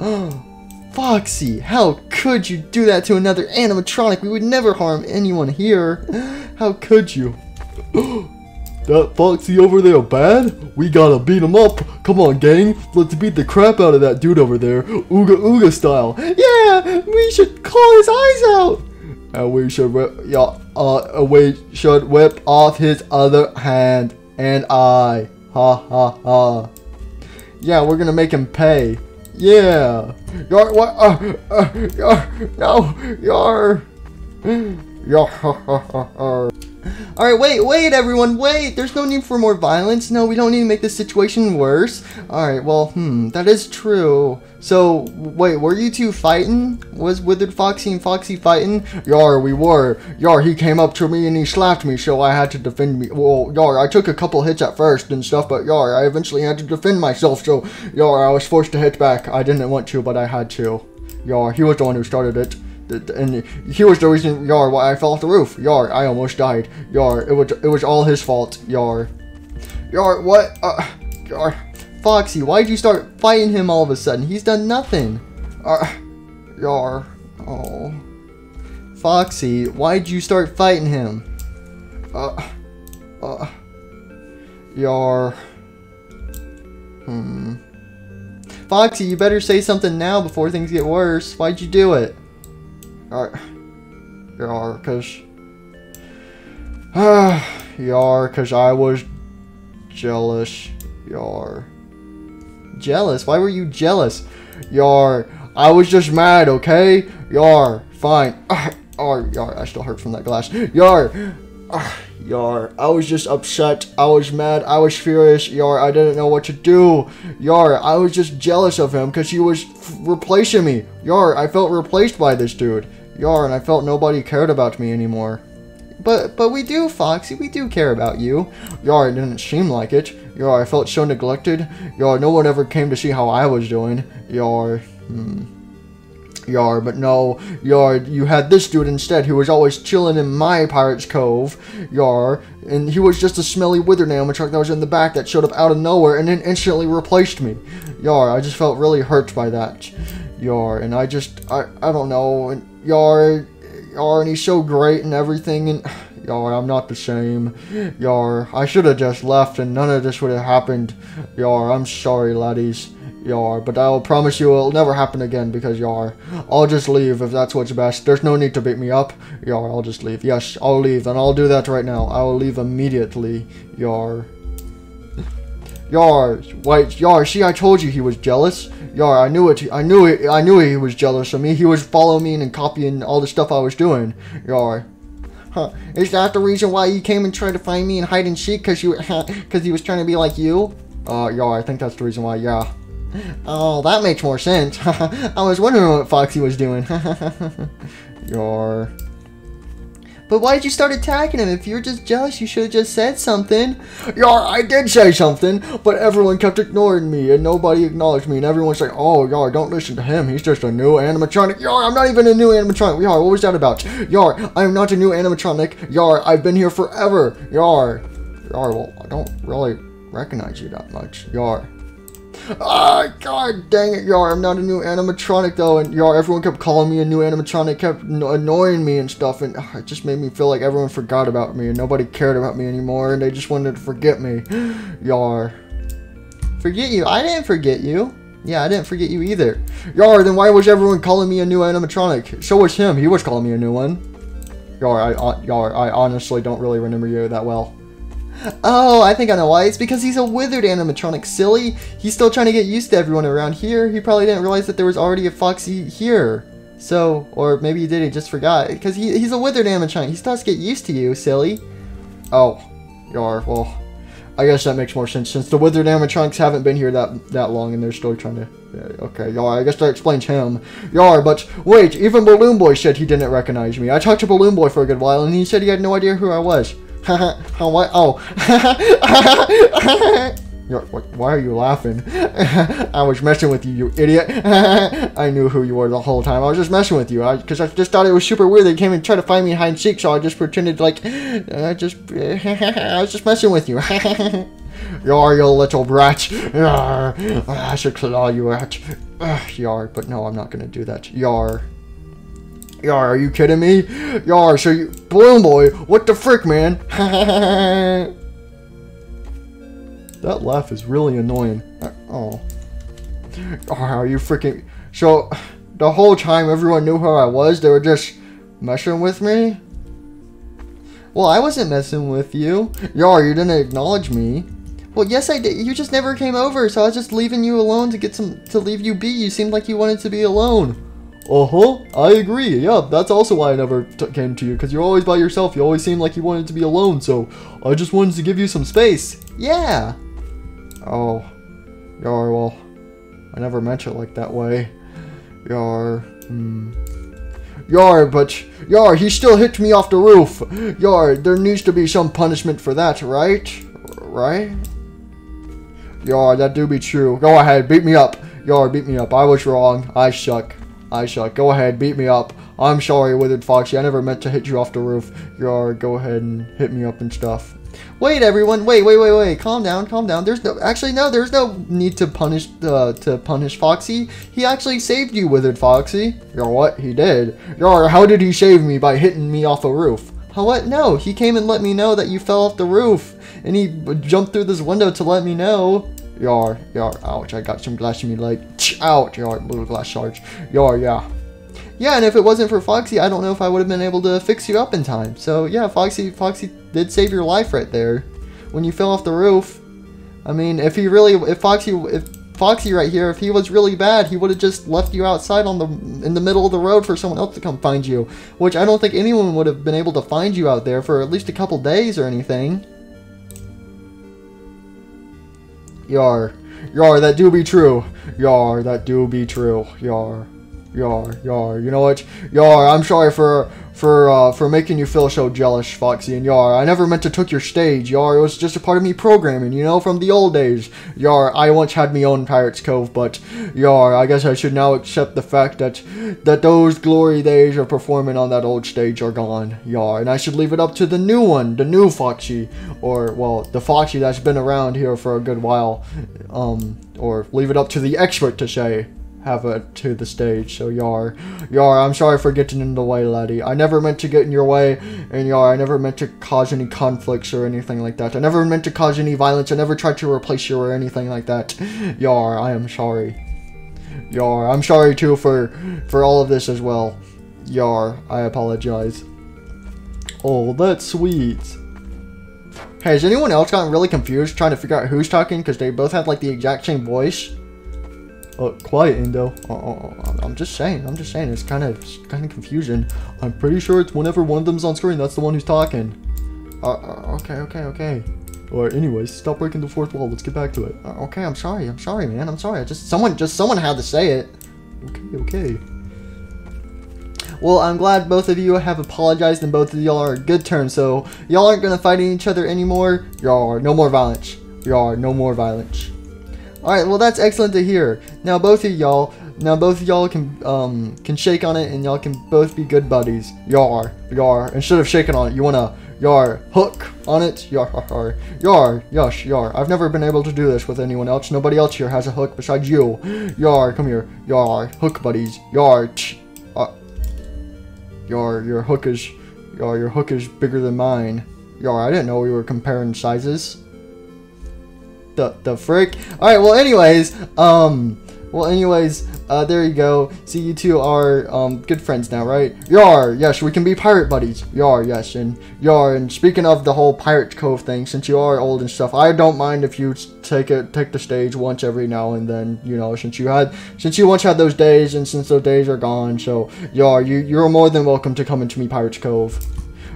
Foxy, how could you do that to another animatronic? We would never harm anyone here. How could you? that Foxy over there bad? We gotta beat him up. Come on, gang. Let's beat the crap out of that dude over there. Ooga Ooga style. Yeah, we should claw his eyes out. And we should yeah, uh, we should whip off his other hand and eye. Ha ha ha. Yeah, we're gonna make him pay. Yeah. You're what? Uh, uh, you're no. You're. You're. Alright, wait, wait, everyone, wait! There's no need for more violence. No, we don't need to make this situation worse. Alright, well, hmm, that is true. So, wait, were you two fighting? Was Withered Foxy and Foxy fighting? Yar, we were. Yar, he came up to me and he slapped me, so I had to defend me. Well, Yar, I took a couple hits at first and stuff, but Yar, I eventually had to defend myself, so Yar, I was forced to hit back. I didn't want to, but I had to. Yar, he was the one who started it and he was the reason Yar why I fell off the roof. Yar, I almost died. Yar, it was it was all his fault. Yar, Yar, what? Uh, Yar, Foxy, why'd you start fighting him all of a sudden? He's done nothing. Uh, Yar, oh, Foxy, why'd you start fighting him? Uh, uh, Yar, hmm. Foxy, you better say something now before things get worse. Why'd you do it? Alright. Yar, cause... Yar, cause I was jealous. Yar. Jealous? Why were you jealous? Yar, I was just mad, okay? Yar, fine. Yar, yar, I still hurt from that glass. Yar, Yar, I was just upset. I was mad. I was furious. Yar, I didn't know what to do. Yar, I was just jealous of him because he was replacing me. Yar, I felt replaced by this dude. Yar, and I felt nobody cared about me anymore. But but we do, Foxy. We do care about you. Yar, it didn't seem like it. Yar, I felt so neglected. Yar, no one ever came to see how I was doing. Yar, hmm. Yar, but no, Yar, you had this dude instead who was always chilling in my Pirate's Cove, Yar, and he was just a smelly withered animatronic that was in the back that showed up out of nowhere and then instantly replaced me. Yar, I just felt really hurt by that. Yar, and I just, I, I don't know, and Yar, Yar, and he's so great and everything, and Yar, I'm not the same. Yar, I should have just left and none of this would have happened. Yar, I'm sorry, laddies. Yar, but I'll promise you it'll never happen again because Yar, I'll just leave if that's what's best. There's no need to beat me up. Yar, I'll just leave. Yes, I'll leave, and I'll do that right now. I will leave immediately. Yar. Yar, wait, Yar, see I told you he was jealous. Yar, I knew it. I knew it. I knew he was jealous of me. He was following me and copying all the stuff I was doing. Yar. Huh. Is that the reason why you came and tried to find me and hide and seek? Cause you, cause he was trying to be like you? Uh, Yar, I think that's the reason why. Yeah. Oh, that makes more sense. I was wondering what Foxy was doing. Your. But why did you start attacking him? If you were just jealous, you should have just said something. Yar, I did say something, but everyone kept ignoring me, and nobody acknowledged me, and everyone's like, oh, Yar, don't listen to him. He's just a new animatronic. Yar, I'm not even a new animatronic. Yar, what was that about? Yar, I am not a new animatronic. Yar, I've been here forever. Yar. Yar, well, I don't really recognize you that much. Yar. Ah, god dang it, y'all. I'm not a new animatronic though, and y'all, everyone kept calling me a new animatronic, kept annoying me and stuff, and ah, it just made me feel like everyone forgot about me and nobody cared about me anymore, and they just wanted to forget me. y'all. Forget you? I didn't forget you. Yeah, I didn't forget you either. Yar, then why was everyone calling me a new animatronic? So was him. He was calling me a new one. Yar, I, Yar, I honestly don't really remember you that well. Oh, I think I know why. It's because he's a withered animatronic, silly. He's still trying to get used to everyone around here. He probably didn't realize that there was already a Foxy here. So, or maybe he did, he just forgot. Because he, he's a withered animatronic. He still has to get used to you, silly. Oh, Yar, well, I guess that makes more sense since the withered animatronics haven't been here that that long and they're still trying to. Yeah, okay, Yar, I guess that explains him. Yar, but wait, even Balloon Boy said he didn't recognize me. I talked to Balloon Boy for a good while and he said he had no idea who I was. How what? Oh. Why are you laughing? I was messing with you, you idiot. I knew who you were the whole time. I was just messing with you. Because I, I, just thought it was super weird. They came and tried to find me hide and seek, so I just pretended like. I just. I was just messing with you. Yar, you little brat. Yar. Ah, I should claw you ah, out. Yar, but no, I'm not gonna do that. Yar. Yar, are you kidding me? Yar, so you. Balloon Boy, what the frick, man? That laugh is really annoying. Uh, oh. Oh, are you freaking. So, the whole time everyone knew who I was, they were just messing with me? Well, I wasn't messing with you. Yar, you didn't acknowledge me. Well, yes, I did. You just never came over, so I was just leaving you alone to get some to leave you be. You seemed like you wanted to be alone. Uh huh. I agree. Yeah, that's also why I never came to you because you're always by yourself. You always seemed like you wanted to be alone, so I just wanted to give you some space. Yeah. Oh, Yar. Well, I never meant it like that way. Yar. Hmm. Yar, but Yar, he still hit me off the roof. Yar, there needs to be some punishment for that, right? Right? Yar, that do be true. Go ahead, beat me up. Yar, beat me up. I was wrong. I suck. I suck. Go ahead, beat me up. I'm sorry, Withered Foxy. I never meant to hit you off the roof. Yar, go ahead and hit me up and stuff. Wait, everyone. Wait, wait, wait, wait. Calm down, calm down. There's no. Actually, no. There's no need to punish uh, to punish Foxy. He actually saved you, Withered Foxy. Yar, what? He did. Yar, how did he save me by hitting me off a roof? How what? No, he came and let me know that you fell off the roof, and he jumped through this window to let me know. Yar, yar, ouch, I got some glass in me leg. Ouch, yar, little glass shards. Yar, yeah. Yeah, and if it wasn't for Foxy, I don't know if I would have been able to fix you up in time. So yeah, Foxy, Foxy did save your life right there. When you fell off the roof. I mean, if he really, if Foxy, if Foxy right here, if he was really bad, he would have just left you outside on the, in the middle of the road for someone else to come find you. Which I don't think anyone would have been able to find you out there for at least a couple days or anything. Yar. Yar, that do be true. Yar, that do be true. Yar. Yar, yar. You know what? Yar, I'm sorry for for uh, for making you feel so jealous, Foxy and Yar. I never meant to took your stage, Yar. It was just a part of me programming, you know, from the old days. Yar, I once had me own Pirates Cove, but Yar, I guess I should now accept the fact that that those glory days of performing on that old stage are gone, Yar, and I should leave it up to the new one, the new Foxy, or well, the Foxy that's been around here for a good while, um, or leave it up to the expert to say have it to the stage. So Yar, Yar, I'm sorry for getting in the way, laddie. I never meant to get in your way, and Yar, I never meant to cause any conflicts or anything like that. I never meant to cause any violence. I never tried to replace you or anything like that. Yar, I am sorry. Yar, I'm sorry too for for all of this as well. Yar, I apologize. Oh, that's sweet. Hey, has anyone else gotten really confused trying to figure out who's talking because they both have like the exact same voice? Uh, quiet, Endo. Oh, oh, oh, I'm just saying. I'm just saying. It's kind of kind of confusion. I'm pretty sure it's whenever one of them's on screen, that's the one who's talking. Uh, uh, okay, okay, okay. Alright, anyways, stop breaking the fourth wall. Let's get back to it. Uh, okay, I'm sorry. I'm sorry, man. I'm sorry. I just someone just someone had to say it. Okay, okay. Well, I'm glad both of you have apologized and both of y'all are good terms. So y'all aren't gonna fight each other anymore. Y'all are no more violence. Y'all are no more violence. Alright, well that's excellent to hear. Now both of y'all, now both of y'all can um can shake on it and y'all can both be good buddies. Y'all are. Instead of shaking on it, you wanna Yar, hook on it. Yar, yar, yar, yush, yar. I've never been able to do this with anyone else. Nobody else here has a hook besides you. Yar, come here. Yar, hook buddies. Yar, ch- uh, Yar, your hook is, yar, your hook is bigger than mine. Yar, I didn't know we were comparing sizes. The, the frick? Alright, well anyways, um, well anyways, uh, there you go. See, you two are, um, good friends now, right? Yar, yes, we can be pirate buddies. Yar, yes, and Yar, and speaking of the whole Pirate Cove thing, since you are old and stuff, I don't mind if you take it, take the stage once every now and then, you know, since you had, since you once had those days, and since those days are gone, so, Yar, you, you're more than welcome to come into me Pirate Cove.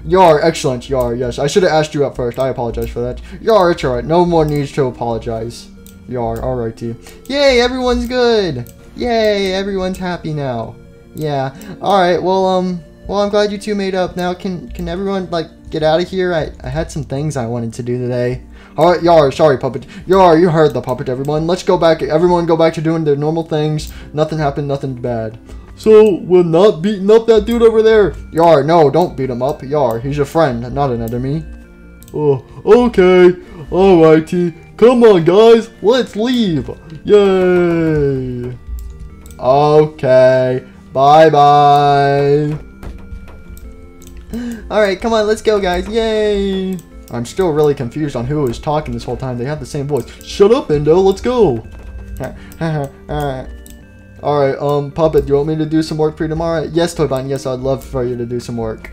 Yar, excellent, Yar, yes. I should have asked you up first. I apologize for that. Yar, it's alright. No more needs to apologize. Yar, alrighty. Yay, everyone's good! Yay, everyone's happy now. Yeah. Alright, well, um, well, I'm glad you two made up. Now, can can everyone, like, get out of here? I, I had some things I wanted to do today. Alright, Yar, sorry, Puppet. Yar, you heard the Puppet, everyone. Let's go back. Everyone go back to doing their normal things. Nothing happened, nothing bad. So, we're not beating up that dude over there? Yar, no, don't beat him up. Yar, he's a friend, not an enemy. Oh, okay. Alrighty. Come on, guys. Let's leave. Yay. Okay. Bye bye. Alright, come on, let's go, guys. Yay. I'm still really confused on who was talking this whole time. They have the same voice. Shut up, Endo. Let's go. Alright. Um, Puppet, do you want me to do some work for you tomorrow? Yes, Toybon, yes, I'd love for you to do some work.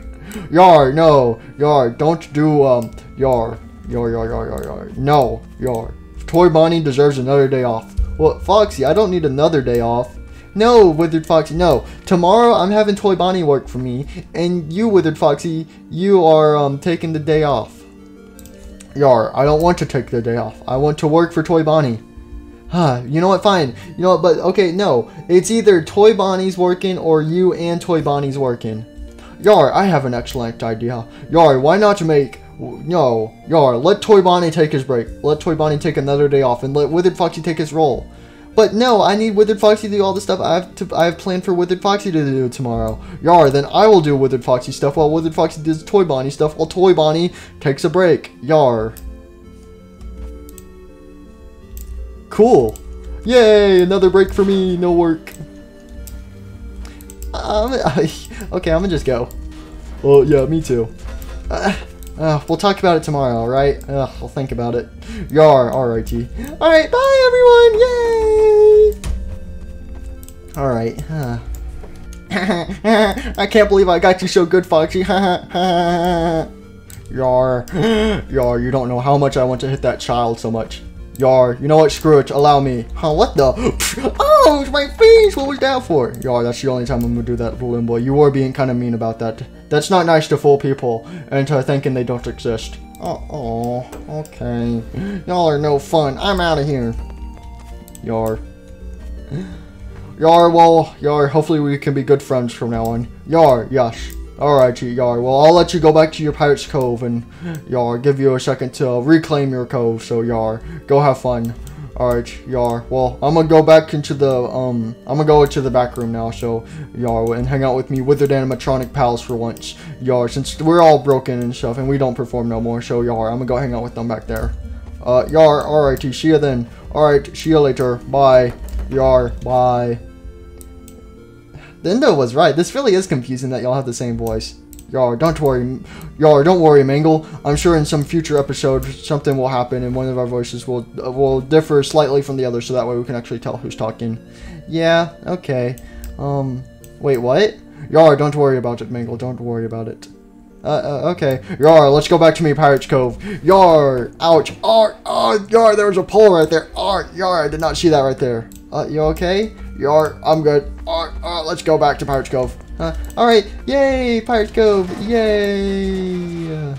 Yar, no. Yar, don't do, um, Yar. Yar, yar, yar, yar, yar. No, Yar. Toy Bonnie deserves another day off. Well, Foxy, I don't need another day off. No, Withered Foxy, no. Tomorrow I'm having Toy Bonnie work for me, and you, Withered Foxy, you are um taking the day off. Yar, I don't want to take the day off. I want to work for Toy Bonnie. Huh, you know what, fine. You know what, but okay, no. It's either Toy Bonnie's working or you and Toy Bonnie's working. Yar, I have an excellent idea. Yar, why not make no, Yar, let Toy Bonnie take his break. Let Toy Bonnie take another day off and let Withered Foxy take his role. But no, I need Withered Foxy to do all the stuff I have to I have planned for Withered Foxy to do tomorrow. Yar, then I will do Withered Foxy stuff while Withered Foxy does Toy Bonnie stuff while Toy Bonnie takes a break. Yar. Cool. Yay, another break for me, no work. Um, okay, I'm gonna just go. Oh, yeah, me too. Uh, we'll talk about it tomorrow, alright? Uh, I'll think about it. Yar, alrighty. Alright, bye everyone! Yay! Alright, huh. I can't believe I got you so good, Foxy. Yar. Yar, you don't know how much I want to hit that child so much. Yar, you know what? Screw it. Allow me. Huh, what the? Oh, my face! What was that for? Yar, that's the only time I'm gonna do that, Balloon Boy. You were being kind of mean about that. That's not nice to fool people into thinking they don't exist. Oh, oh okay. Y'all are no fun. I'm out of here. Yar. Yar, well, Yar, hopefully we can be good friends from now on. Yar, yes. Alright, Yar. Well, I'll let you go back to your Pirate's Cove and, Yar, give you a second to reclaim your cove. So, Yar, go have fun. Alright, Yar. Well, I'm gonna go back into the, um, I'm gonna go into the back room now, so, Yar, and hang out with me withered animatronic pals for once. Yar, since we're all broken and stuff and we don't perform no more, so, Yar, I'm gonna go hang out with them back there. Uh, Yar, alrighty, see ya then. Alright, see ya later. Bye. Yar, bye. Endo was right. This really is confusing that y'all have the same voice. Yar, don't worry. Yar, don't worry, Mangle. I'm sure in some future episode something will happen and one of our voices will uh, will differ slightly from the other so that way we can actually tell who's talking. Yeah, okay. Um, wait, what? Y'all, don't worry about it, Mangle. Don't worry about it. Uh, uh, okay. Yar, let's go back to me, Pirates Cove. Yar, ouch. Ar, oh, Yar, there was a pole right there. Ar, Yar, I did not see that right there. Uh, you okay? You're. I'm good. Ar, uh, let's go back to Pirates Cove. Uh, alright, yay, Pirates Cove, yay.